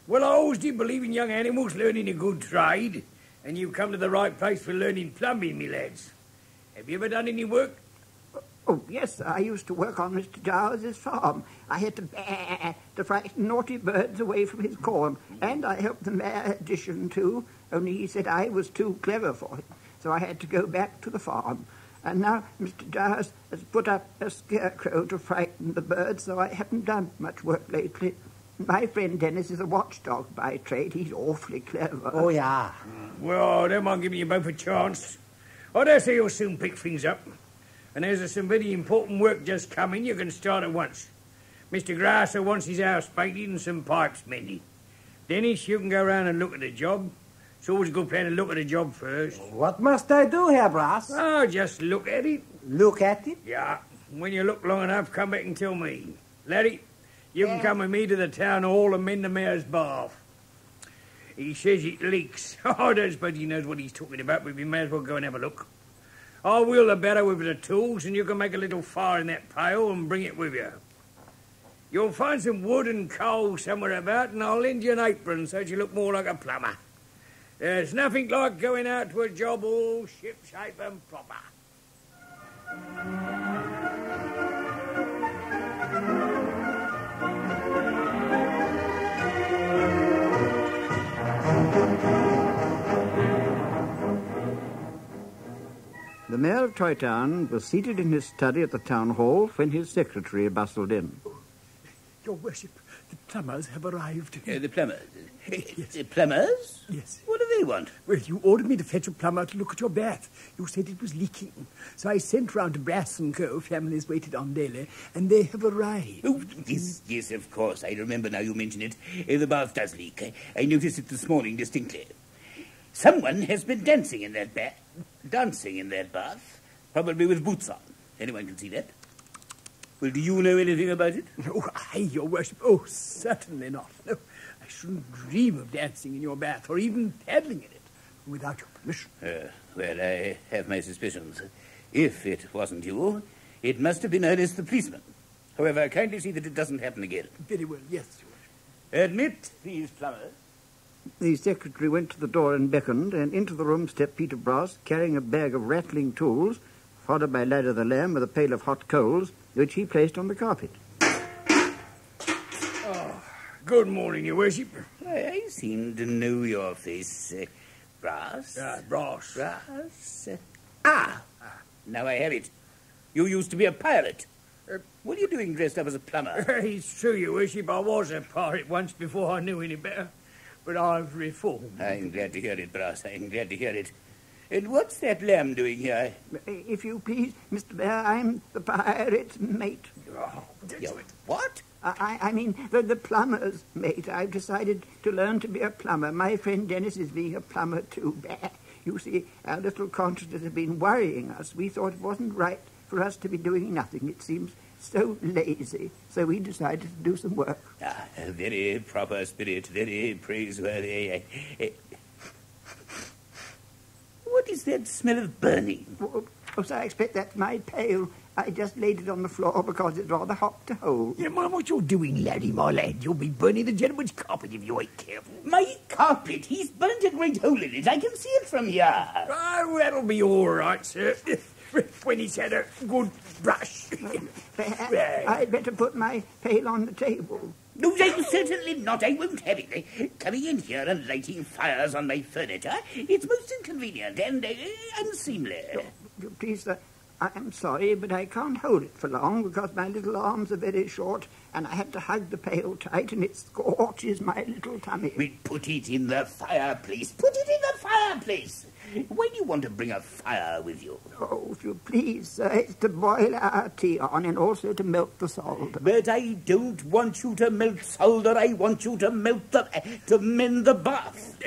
Well, I always did believe in young animals learning a good trade, and you've come to the right place for learning plumbing, me lads. Have you ever done any work? Oh, yes, I used to work on Mr. Giles's farm. I had to bah, to frighten naughty birds away from his corn, and I helped the mayor addition too, only he said I was too clever for him, so I had to go back to the farm. And now Mr. Giles has put up a scarecrow to frighten the birds, so I haven't done much work lately. My friend Dennis is a watchdog by trade. He's awfully clever. Oh, yeah. Well, I don't mind giving you both a chance. I dare say you'll soon pick things up. And there's some very important work just coming. You can start at once. Mr. Growser wants his house painted and some pipes mended. Dennis, you can go round and look at the job. It's always a good plan to look at the job first. What must I do, Herr Brass? Oh, just look at it. Look at it? Yeah. When you look long enough, come back and tell me. Larry, you can come with me to the town hall and mend the mayor's bath. He says it leaks. Oh, I don't suppose he knows what he's talking about, but we may as well go and have a look. I'll wheel the barrow with the tools, and you can make a little fire in that pail and bring it with you. You'll find some wood and coal somewhere about, and I'll lend you an apron so that you look more like a plumber. There's nothing like going out to a job all shipshape and proper. The mayor of Toytown was seated in his study at the town hall when his secretary bustled in. Your worship, the plumbers have arrived. Uh, the plumbers? The plumbers? Yes. What do they want? Well, you ordered me to fetch a plumber to look at your bath. You said it was leaking. So I sent round to Brass and Co. Families waited on daily, and they have arrived. Oh, yes, yes, of course. I remember now you mention it. Uh, the bath does leak. I noticed it this morning distinctly. Someone has been dancing in that bath. Dancing in that bath. Probably with boots on. Anyone can see that. Well, do you know anything about it? Oh, I, your worship. Oh, certainly not. No, I shouldn't dream of dancing in your bath or even paddling in it without your permission. Uh, well, I have my suspicions. If it wasn't you, it must have been Ernest the policeman. However, kindly see that it doesn't happen again. Very well, yes, your worship. Admit these plumbers. The secretary went to the door and beckoned, and into the room stepped Peter Brass, carrying a bag of rattling tools, followed by Larry the Lamb with a pail of hot coals, which he placed on the carpet. Oh, Good morning, your worship. I, I seem to know your face. Uh, Brass? Ah, Brass. Brass? Ah! Now I have it. You used to be a pirate. Uh, what are you doing dressed up as a plumber? it's true, your worship. I was a pirate once before I knew any better. but I've reformed. I'm glad to hear it, Brass. I'm glad to hear it. And what's that lamb doing here? If you please, Mr. Bear, I'm the pirate's mate. Your what? I, I mean, the, the plumber's mate. I've decided to learn to be a plumber. My friend Dennis is being a plumber too. Bear. You see, our little contractors have been worrying us. We thought it wasn't right for us to be doing nothing. It seems so lazy. So we decided to do some work. Ah, a very proper spirit, very praiseworthy. What is that smell of burning? Oh, oh, so I expect that's my pail. I just laid it on the floor because it's rather hot to hold. You mind what you're doing, laddie, my lad? You'll be burning the gentleman's carpet if you ain't careful. My carpet? He's burnt a great hole in it. I can see it from here. Oh, that'll be all right, sir. when he's had a good brush. Bear, I'd better put my pail on the table. No, no, certainly not. I won't have it. Coming in here and lighting fires on my furniture, it's most inconvenient and uh, unseemly. Please, sir, I am sorry, but I can't hold it for long because my little arms are very short and I have to hug the pail tight and it scorches my little tummy. We put it in the fireplace. Put it in the fireplace. Why do you want to bring a fire with you? Oh, if you please, sir, it's to boil our tea on and also to melt the salt. But I don't want you to melt solder. I want you to melt the... to mend the bath.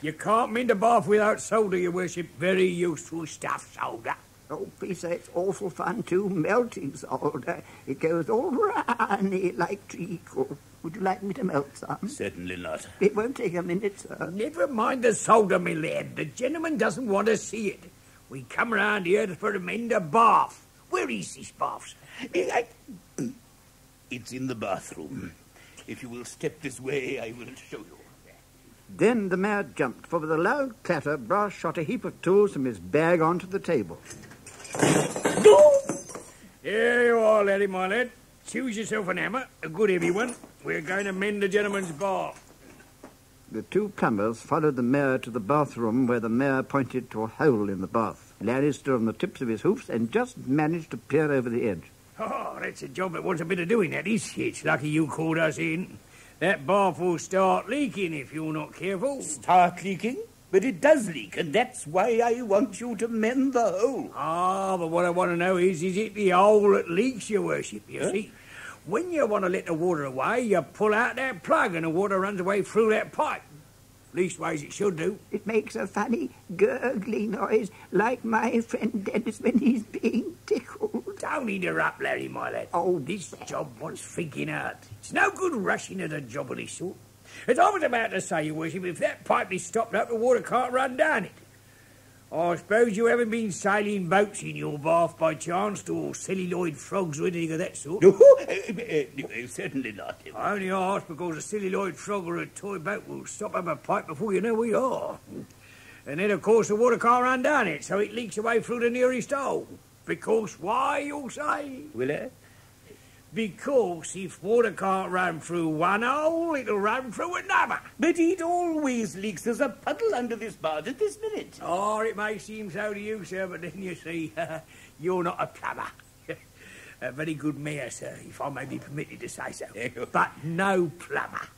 You can't mend a bath without solder, your worship. Very useful stuff, solder. Oh, please, sir, it's awful fun too, melting solder. It goes all runny like treacle. Would you like me to melt some? Certainly not. It won't take a minute, sir. Never mind the solder, my lad. The gentleman doesn't want to see it. We come round here for to mend a bath. Where is this bath, sir? Eh, it's in the bathroom. If you will step this way, I will show you. Then the mayor jumped, for with a loud clatter, Brass shot a heap of tools from his bag onto the table. Here you are, laddie, my lad. Choose yourself an hammer, a good heavy one. We're going to mend the gentleman's bath. The two plumbers followed the mayor to the bathroom where the mayor pointed to a hole in the bath. Larry stood on the tips of his hoofs and just managed to peer over the edge. Oh, that's a job that wants a bit of doing, that is. It's lucky you called us in. That bath will start leaking if you're not careful. Start leaking? But it does leak, and that's why I want you to mend the hole. Ah, but what I want to know is, is it the hole that leaks, your worship, you Huh? see? When you want to let the water away, you pull out that plug and the water runs away through that pipe. Leastways it should do. It makes a funny gurgly noise like my friend Dennis when he's being tickled. Don't interrupt, Larry, my lad. Oh, this job wants thinking out. It's no good rushing at a job of this sort. As I was about to say, your worship, if that pipe is stopped up, the water can't run down it. I suppose you haven't been sailing boats in your bath by chance, or celluloid frogs or anything of that sort? No, uh, uh, certainly not. I only ask because a celluloid frog or a toy boat will stop up a pipe before you know where you are. And then, of course, the water can't run down it, so it leaks away through the nearest hole. Because why, you'll say? Will I? Because if water can't run through one hole, it'll run through another. But it always leaks. There's a puddle under this barge at this minute. Oh, it may seem so to you, sir, but then you see, you're not a plumber. a very good mayor, sir, if I may be permitted to say so. but no plumber.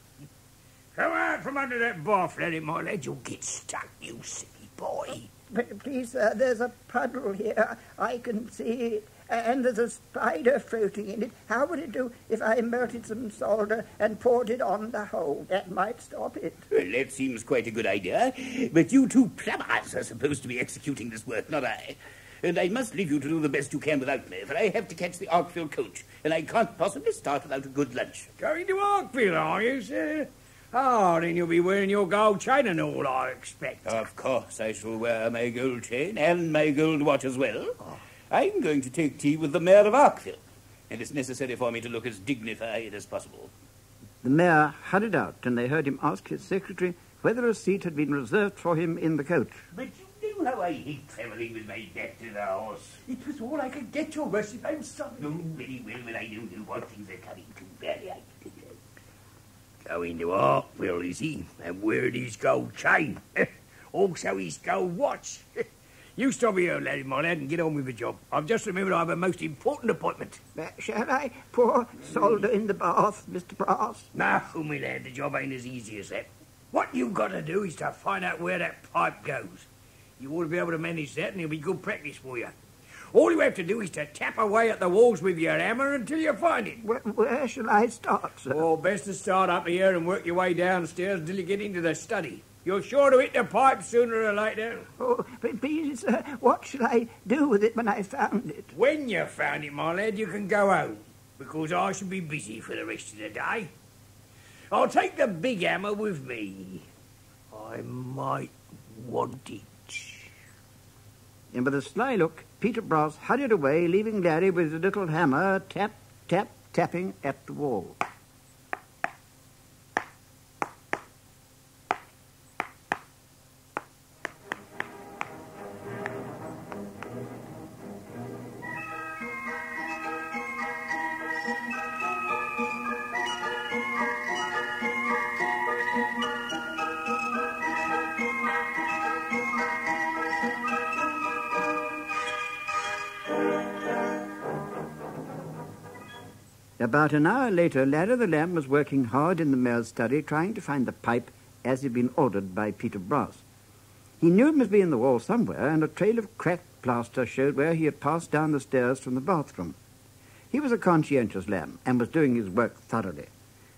Come out from under that bath, Larry, my lad. You'll get stuck, you silly boy. But please, sir, there's a puddle here. I can see it. And there's a spider floating in it. How would it do if I melted some solder and poured it on the hole? That might stop it. Well, that seems quite a good idea. But you two plumbers are supposed to be executing this work, not I. And I must leave you to do the best you can without me, for I have to catch the Arkville coach, and I can't possibly start without a good lunch. Going to Arkville, are you, sir? Oh, then you'll be wearing your gold chain and all, I expect. Of course, I shall wear my gold chain and my gold watch as well. Ah. I'm going to take tea with the mayor of Arkville, and it's necessary for me to look as dignified as possible. The mayor hurried out, and they heard him ask his secretary whether a seat had been reserved for him in the coach. But you know how I hate travelling with my back to the horse. It was all I could get, your worship. I'm sorry. No, very well, but I don't know what things are coming to. Very I Going to Arkville, is he? And wearing his gold chain. also his gold watch. you stop here, laddie, my lad, and get on with the job. I've just remembered I have a most important appointment. Uh, shall I pour solder in the bath, Mr. Brass? No, my lad, the job ain't as easy as that. What you've got to do is to find out where that pipe goes. You ought to be able to manage that, and it'll be good practice for you. All you have to do is to tap away at the walls with your hammer until you find it. Where, where shall I start, sir? Oh, best to start up here and work your way downstairs until you get into the study. You're sure to hit the pipe sooner or later. Oh, but please, sir, what shall I do with it when I found it? When you've found it, my lad, you can go home, because I shall be busy for the rest of the day. I'll take the big hammer with me. I might want it. And with a sly look, Peter Brass hurried away, leaving Larry with his little hammer tap, tap, tapping at the wall. About an hour later, Larry the Lamb was working hard in the mayor's study, trying to find the pipe as he'd been ordered by Peter Brass. He knew it must be in the wall somewhere, and a trail of cracked plaster showed where he had passed down the stairs from the bathroom. He was a conscientious lamb, and was doing his work thoroughly.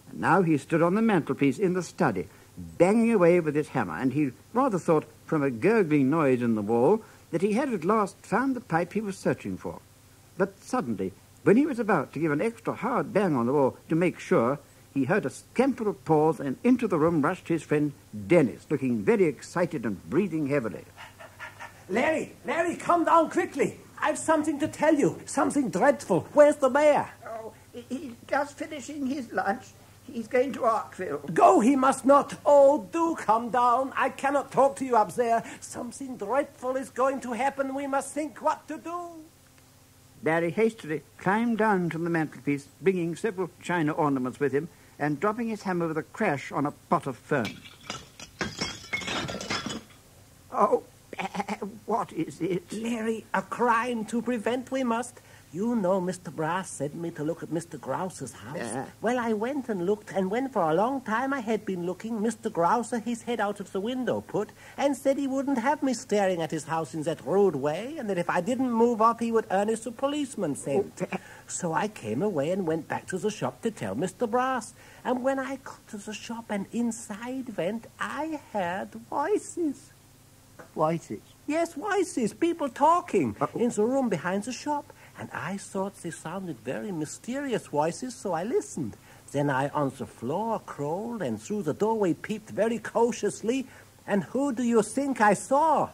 And now he stood on the mantelpiece in the study, banging away with his hammer, and he rather thought, from a gurgling noise in the wall, that he had at last found the pipe he was searching for. But suddenly, when he was about to give an extra hard bang on the wall to make sure, he heard a scamper of paws, and into the room rushed his friend Dennis, looking very excited and breathing heavily. Larry, Larry, come down quickly. I've something to tell you. Something dreadful. Where's the mayor? Oh, he's just finishing his lunch. He's going to Arkville. Go, he must not. Oh, do come down. I cannot talk to you up there. Something dreadful is going to happen. We must think what to do. Larry hastily climbed down from the mantelpiece, bringing several china ornaments with him, and dropping his hammer with a crash on a pot of fern. Oh, what is it? Larry, a crime to prevent we must. You know Mr. Brass sent me to look at Mr. Growser's house. Yeah. Well, I went and looked, and when for a long time I had been looking, Mr. Growser his head out of the window put, and said he wouldn't have me staring at his house in that rude way, and that if I didn't move off, he would Ernest a policeman sent. So I came away and went back to the shop to tell Mr. Brass. And when I got to the shop and inside went, I heard voices. Voices? Yes, voices, people talking oh. in the room behind the shop. And I thought they sounded very mysterious voices, so I listened. Then I on the floor crawled and through the doorway peeped very cautiously. And who do you think I saw?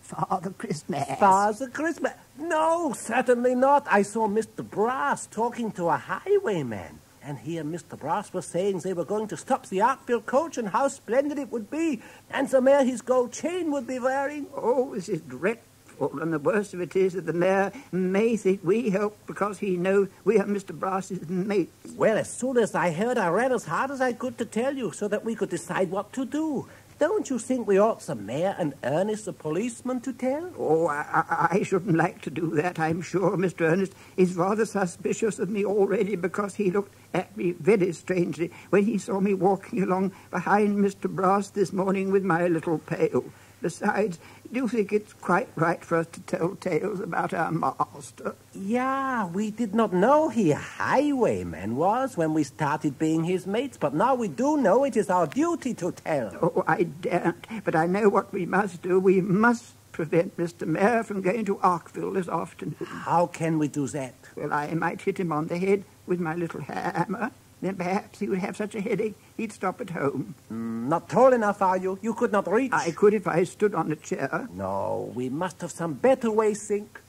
Father Christmas. Father Christmas. No, certainly not. I saw Mr. Brass talking to a highwayman. And here Mr. Brass was saying they were going to stop the Arkville coach and how splendid it would be. And the mayor his gold chain would be wearing. Oh, is dreadful. And the worst of it is that the mayor may think we help because he knows we are Mr. Brass's mates. Well, as soon as I heard, I ran as hard as I could to tell you so that we could decide what to do. Don't you think we ought the mayor and Ernest the policeman to tell? Oh, I, I, I shouldn't like to do that. I'm sure Mr. Ernest is rather suspicious of me already because he looked at me very strangely when he saw me walking along behind Mr. Brass this morning with my little pail. Besides, do you think it's quite right for us to tell tales about our master? Yeah, we did not know he a highwayman was when we started being his mates, but now we do know it is our duty to tell. Oh, I daren't, but I know what we must do. We must prevent Mr. Mayor from going to Arkville this afternoon. How can we do that? Well, I might hit him on the head with my little hammer. Then perhaps he would have such a headache he'd stop at home. Mm, not tall enough, are you? You could not reach. I could if I stood on a chair. No, we must have some better way, think.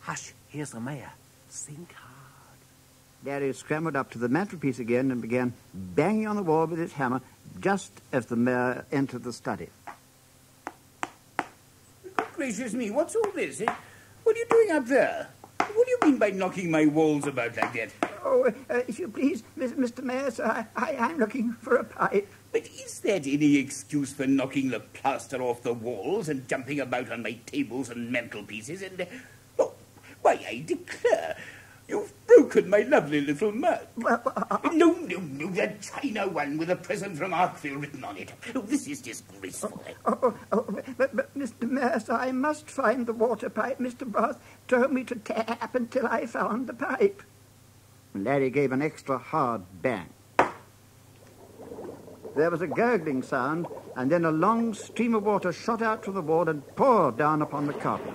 Hush, here's the mayor. Think hard. Larry scrambled up to the mantelpiece again and began banging on the wall with his hammer just as the mayor entered the study. Good gracious me, what's all this? Eh? What are you doing up there? What do you mean by knocking my walls about like that? Oh, uh, if you please, Mr. Mayor, sir, I, I, I'm looking for a pipe. But is that any excuse for knocking the plaster off the walls and jumping about on my tables and mantelpieces and... Oh, why, I declare, you've broken my lovely little mug. no, no, no, the China one with a present from Arkville written on it. Oh, this is disgraceful. Oh, oh, but, but, Mr. Mayor, sir, I must find the water pipe. Mr. Brass told me to tap until I found the pipe. Larry gave an extra hard bang. There was a gurgling sound, and then a long stream of water shot out from the wall and poured down upon the carpet.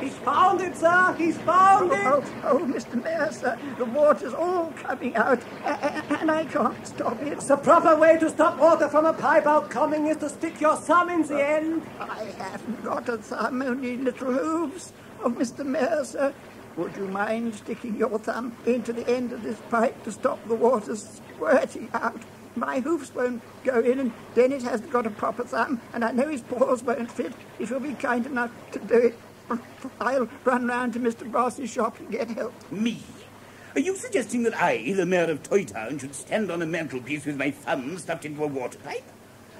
He's found it, sir! He's found oh, it! Oh, oh, oh Mr. Mayor, sir, the water's all coming out, and I can't stop it. The proper way to stop water from a pipe outcoming is to stick your thumb in the end. I haven't got a thumb, only little hooves. Oh, Mr. Mayor, sir, would you mind sticking your thumb into the end of this pipe to stop the water squirting out? My hoofs won't go in, and Dennis hasn't got a proper thumb, and I know his paws won't fit. If you'll be kind enough to do it, I'll run round to Mr. Brass's shop and get help. Me? Are you suggesting that I, the mayor of Toytown, should stand on a mantelpiece with my thumb stuffed into a water pipe?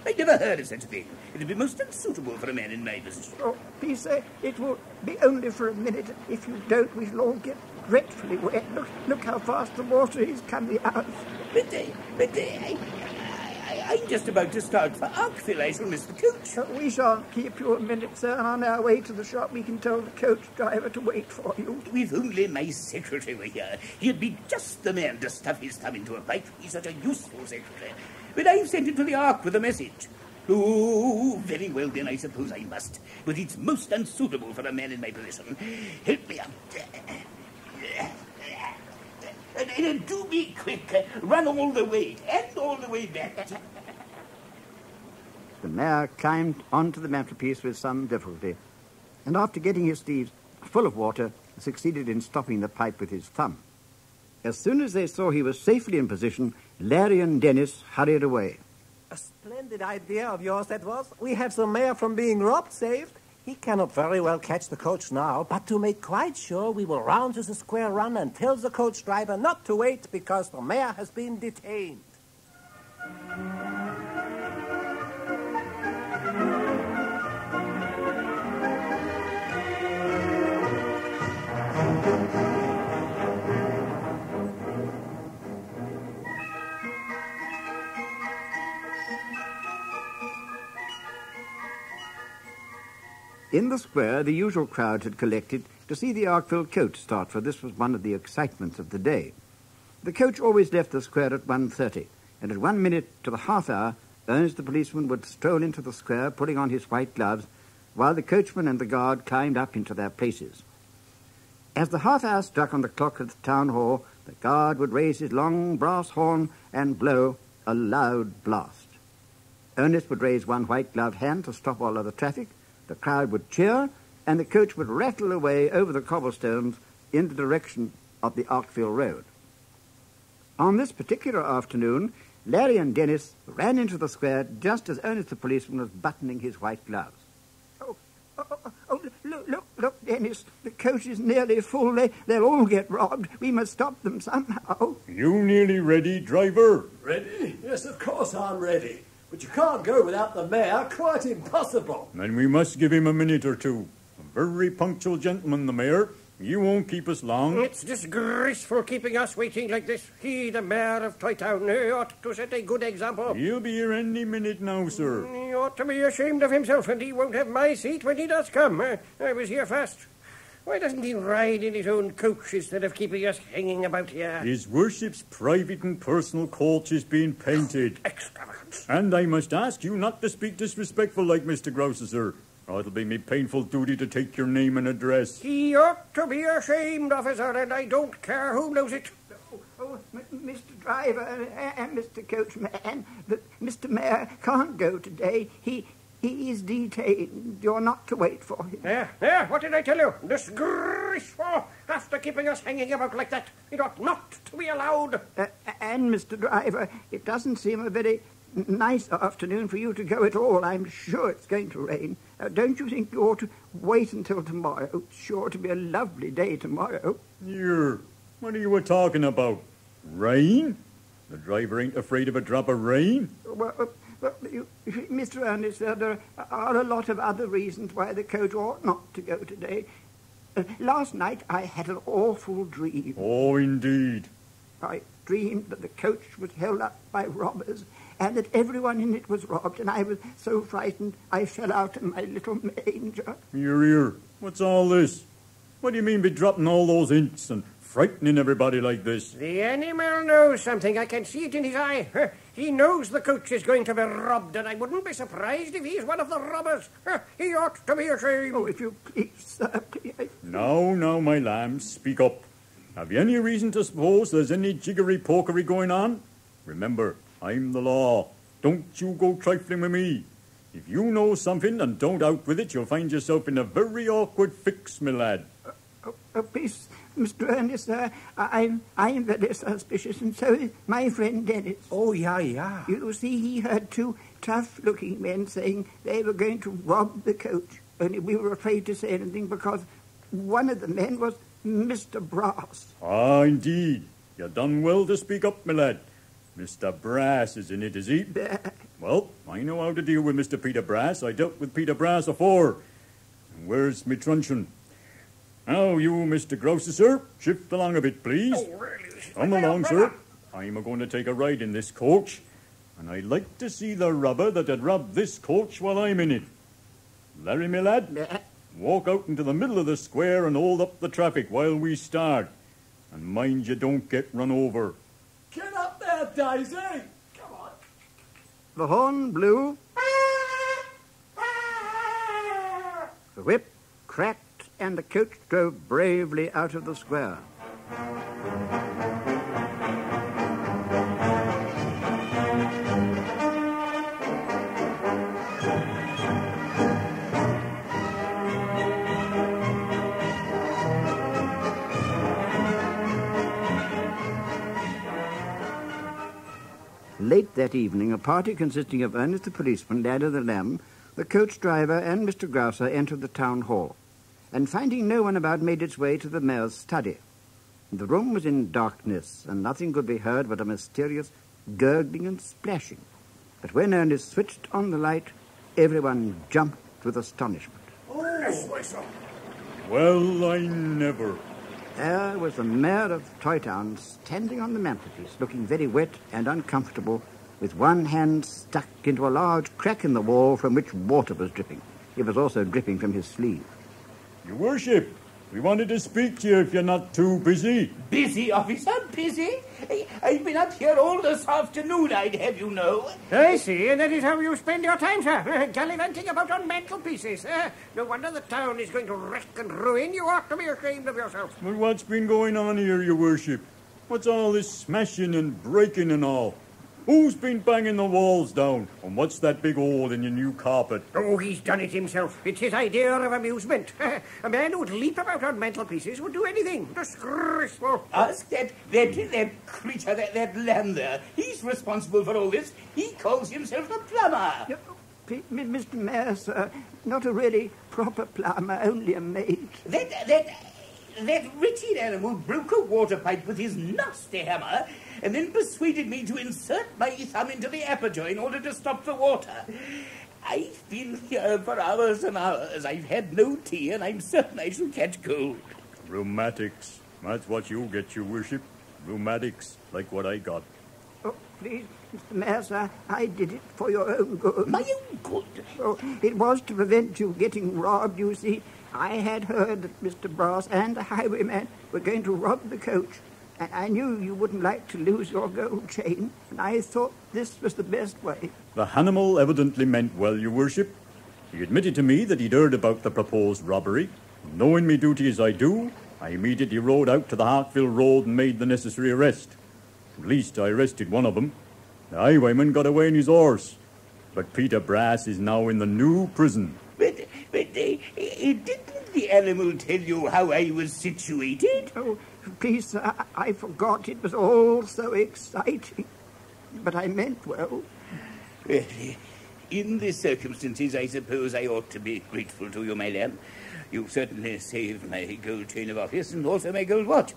I never heard of such a thing. It'd be most unsuitable for a man in my position. Oh, please, sir, it will be only for a minute. If you don't, we shall all get dreadfully wet. Look, look how fast the water is coming out. But, uh, but uh, I, I, I'm just about to start for Arkville. I shall miss the coach. Uh, we shan't keep you a minute, sir. On our way to the shop, we can tell the coach driver to wait for you. If only my secretary were here, he'd be just the man to stuff his thumb into a pipe. He's such a useful secretary. But I've sent it to the Ark with a message. Oh, very well then, I suppose I must. But it's most unsuitable for a man in my position. Help me. And, and do be quick. Run all the way, and all the way back. The mayor climbed onto the mantelpiece with some difficulty, and after getting his sleeves full of water, succeeded in stopping the pipe with his thumb. As soon as they saw he was safely in position, Larry and Dennis hurried away. A splendid idea of yours that was. We have the mayor from being robbed saved. He cannot very well catch the coach now, but to make quite sure, we will round to the square run and tell the coach driver not to wait because the mayor has been detained. In the square, the usual crowd had collected to see the Arkville coach start, for this was one of the excitements of the day. The coach always left the square at 1.30, and at one minute to the half hour, Ernest the policeman would stroll into the square, putting on his white gloves, while the coachman and the guard climbed up into their places. As the half hour struck on the clock of the town hall, the guard would raise his long brass horn and blow a loud blast. Ernest would raise one white gloved hand to stop all other traffic, the crowd would cheer, and the coach would rattle away over the cobblestones in the direction of the Arkville Road. On this particular afternoon, Larry and Dennis ran into the square just as Ernest the policeman was buttoning his white gloves. Oh, oh, oh, oh, look, look, look, Dennis. The coach is nearly full. They, they'll all get robbed. We must stop them somehow. You nearly ready, driver? Ready? Yes, of course I'm ready. But you can't go without the mayor. Quite impossible. Then we must give him a minute or two. A very punctual gentleman, the mayor. You won't keep us long. It's disgraceful keeping us waiting like this. He, the mayor of Toytown, he ought to set a good example. He'll be here any minute now, sir. He ought to be ashamed of himself, and he won't have my seat when he does come. Uh, I was here first. Why doesn't he ride in his own coach instead of keeping us hanging about here? His worship's private and personal coach is being painted. Extravagant. And I must ask you not to speak disrespectful like Mr. Growser, sir. Or it'll be me painful duty to take your name and address. He ought to be ashamed, officer, and I don't care who knows it. Oh, oh Mr. Driver and Mr. Coachman, but Mr. Mayor can't go today. He he is detained. You're not to wait for him. There, there, what did I tell you? Disgraceful! After keeping us hanging about like that, it ought not to be allowed. Uh, and, Mr. Driver, it doesn't seem a very nice afternoon for you to go at all. I'm sure it's going to rain. Uh, don't you think you ought to wait until tomorrow? It's sure to be a lovely day tomorrow. Here, what are you talking about? Rain? The driver ain't afraid of a drop of rain? Well, uh, well you, Mr. Ernest, there are a lot of other reasons why the coach ought not to go today. Uh, last night I had an awful dream. Oh, indeed. I dreamed that the coach was held up by robbers and that everyone in it was robbed, and I was so frightened I fell out of my little manger. Here, here. What's all this? What do you mean by dropping all those hints and frightening everybody like this? The animal knows something. I can see it in his eye. He knows the coach is going to be robbed, and I wouldn't be surprised if he's one of the robbers. He ought to be ashamed. Oh, if you please, sir, please. Now, now, my lamb, speak up. Have you any reason to suppose there's any jiggery pokery going on? Remember, I'm the law. Don't you go trifling with me. If you know something and don't out with it, you'll find yourself in a very awkward fix, my lad. Oh, oh, please, Mr. Ernest, sir, I- I'm, I'm very suspicious, and so is my friend Dennis. Oh, yeah, yeah. You see, he heard two tough-looking men saying they were going to rob the coach, only we were afraid to say anything because one of the men was Mr. Brass. Ah, indeed. You done well to speak up, my lad. Mr. Brass is in it, is he? Well, I know how to deal with Mr. Peter Brass. I dealt with Peter Brass afore. And where's me truncheon? Now, you, Mr. Growser, sir, shift along a bit, please. Come along, sir. I'm a going to take a ride in this coach, and I'd like to see the rubber that had robbed this coach while I'm in it. Larry, my lad, walk out into the middle of the square and hold up the traffic while we start. And mind you don't get run over. Get up Daisy! The horn blew. The whip cracked, and the coach drove bravely out of the square. Late that evening, a party consisting of Ernest the policeman, Larry the Lamb, the coach driver, and Mr. Growser entered the town hall, and finding no one about, made its way to the mayor's study. The room was in darkness, and nothing could be heard but a mysterious gurgling and splashing. But when Ernest switched on the light, everyone jumped with astonishment. Oh, well, I never. There was the mayor of Toytown standing on the mantelpiece, looking very wet and uncomfortable, with one hand stuck into a large crack in the wall from which water was dripping. It was also dripping from his sleeve. Your worship, we wanted to speak to you if you're not too busy. Busy, officer, busy? I- I've been up here all this afternoon, I'd have you know. I see, and that is how you spend your time, sir. Gallivanting about on mantelpieces. Uh, no wonder the town is going to wreck and ruin. You ought to be ashamed of yourself. But what's been going on here, your worship? What's all this smashing and breaking and all? Who's been banging the walls down? And what's that big hole in your new carpet? Oh, he's done it himself. It's his idea of amusement. A man who'd leap about on mantelpieces would do anything. Disgraceful. Ask that, that, that creature, that, that lamb there. He's responsible for all this. He calls himself a plumber. P- M- Mr. Mayor, sir, not a really proper plumber, only a mate. That, that, that wretched animal broke a water pipe with his nasty hammer and then persuaded me to insert my thumb into the aperture in order to stop the water. I've been here for hours and hours. I've had no tea, and I'm certain I shall catch cold. Rheumatics. That's what you get, your worship. Rheumatics, like what I got. Oh, please, Mr. Mayor, sir, I did it for your own good. My own good? Oh, it was to prevent you getting robbed, you see. I had heard that Mr. Brass and the highwayman were going to rob the coach. And I knew you wouldn't like to lose your gold chain, and I thought this was the best way. The Hanimal evidently meant well, your worship. He admitted to me that he'd heard about the proposed robbery. Knowing me duty as I do, I immediately rode out to the Hartville Road and made the necessary arrest. At least I arrested one of them. The highwayman got away in his horse. But Peter Brass is now in the new prison. But, but uh, didn't the animal tell you how I was situated? Oh, please, sir, I, forgot it was all so exciting. But I meant well. Really? in these circumstances, I suppose I ought to be grateful to you, my lamb. You certainly saved my gold chain of office and also my gold watch.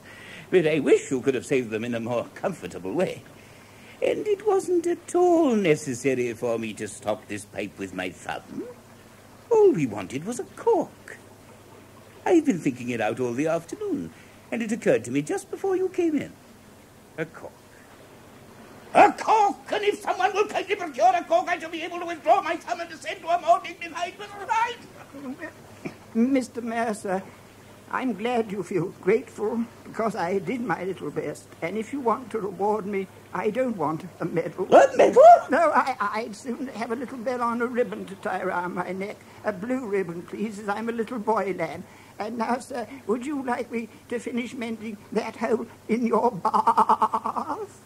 But I wish you could have saved them in a more comfortable way. And it wasn't at all necessary for me to stop this pipe with my thumb. All we wanted was a cork. I've been thinking it out all the afternoon, and it occurred to me just before you came in. A cork. A cork! And if someone will kindly procure a cork, I shall be able to withdraw my thumb and descend to a more dignified little life. Mr. Mayor, sir, I'm glad you feel grateful because I did my little best. And if you want to reward me, I don't want a medal. A medal? No, I, I'd soon have a little bell on a ribbon to tie around my neck. A blue ribbon, please, as I'm a little boy lad. And now, sir, would you like me to finish mending that hole in your bath?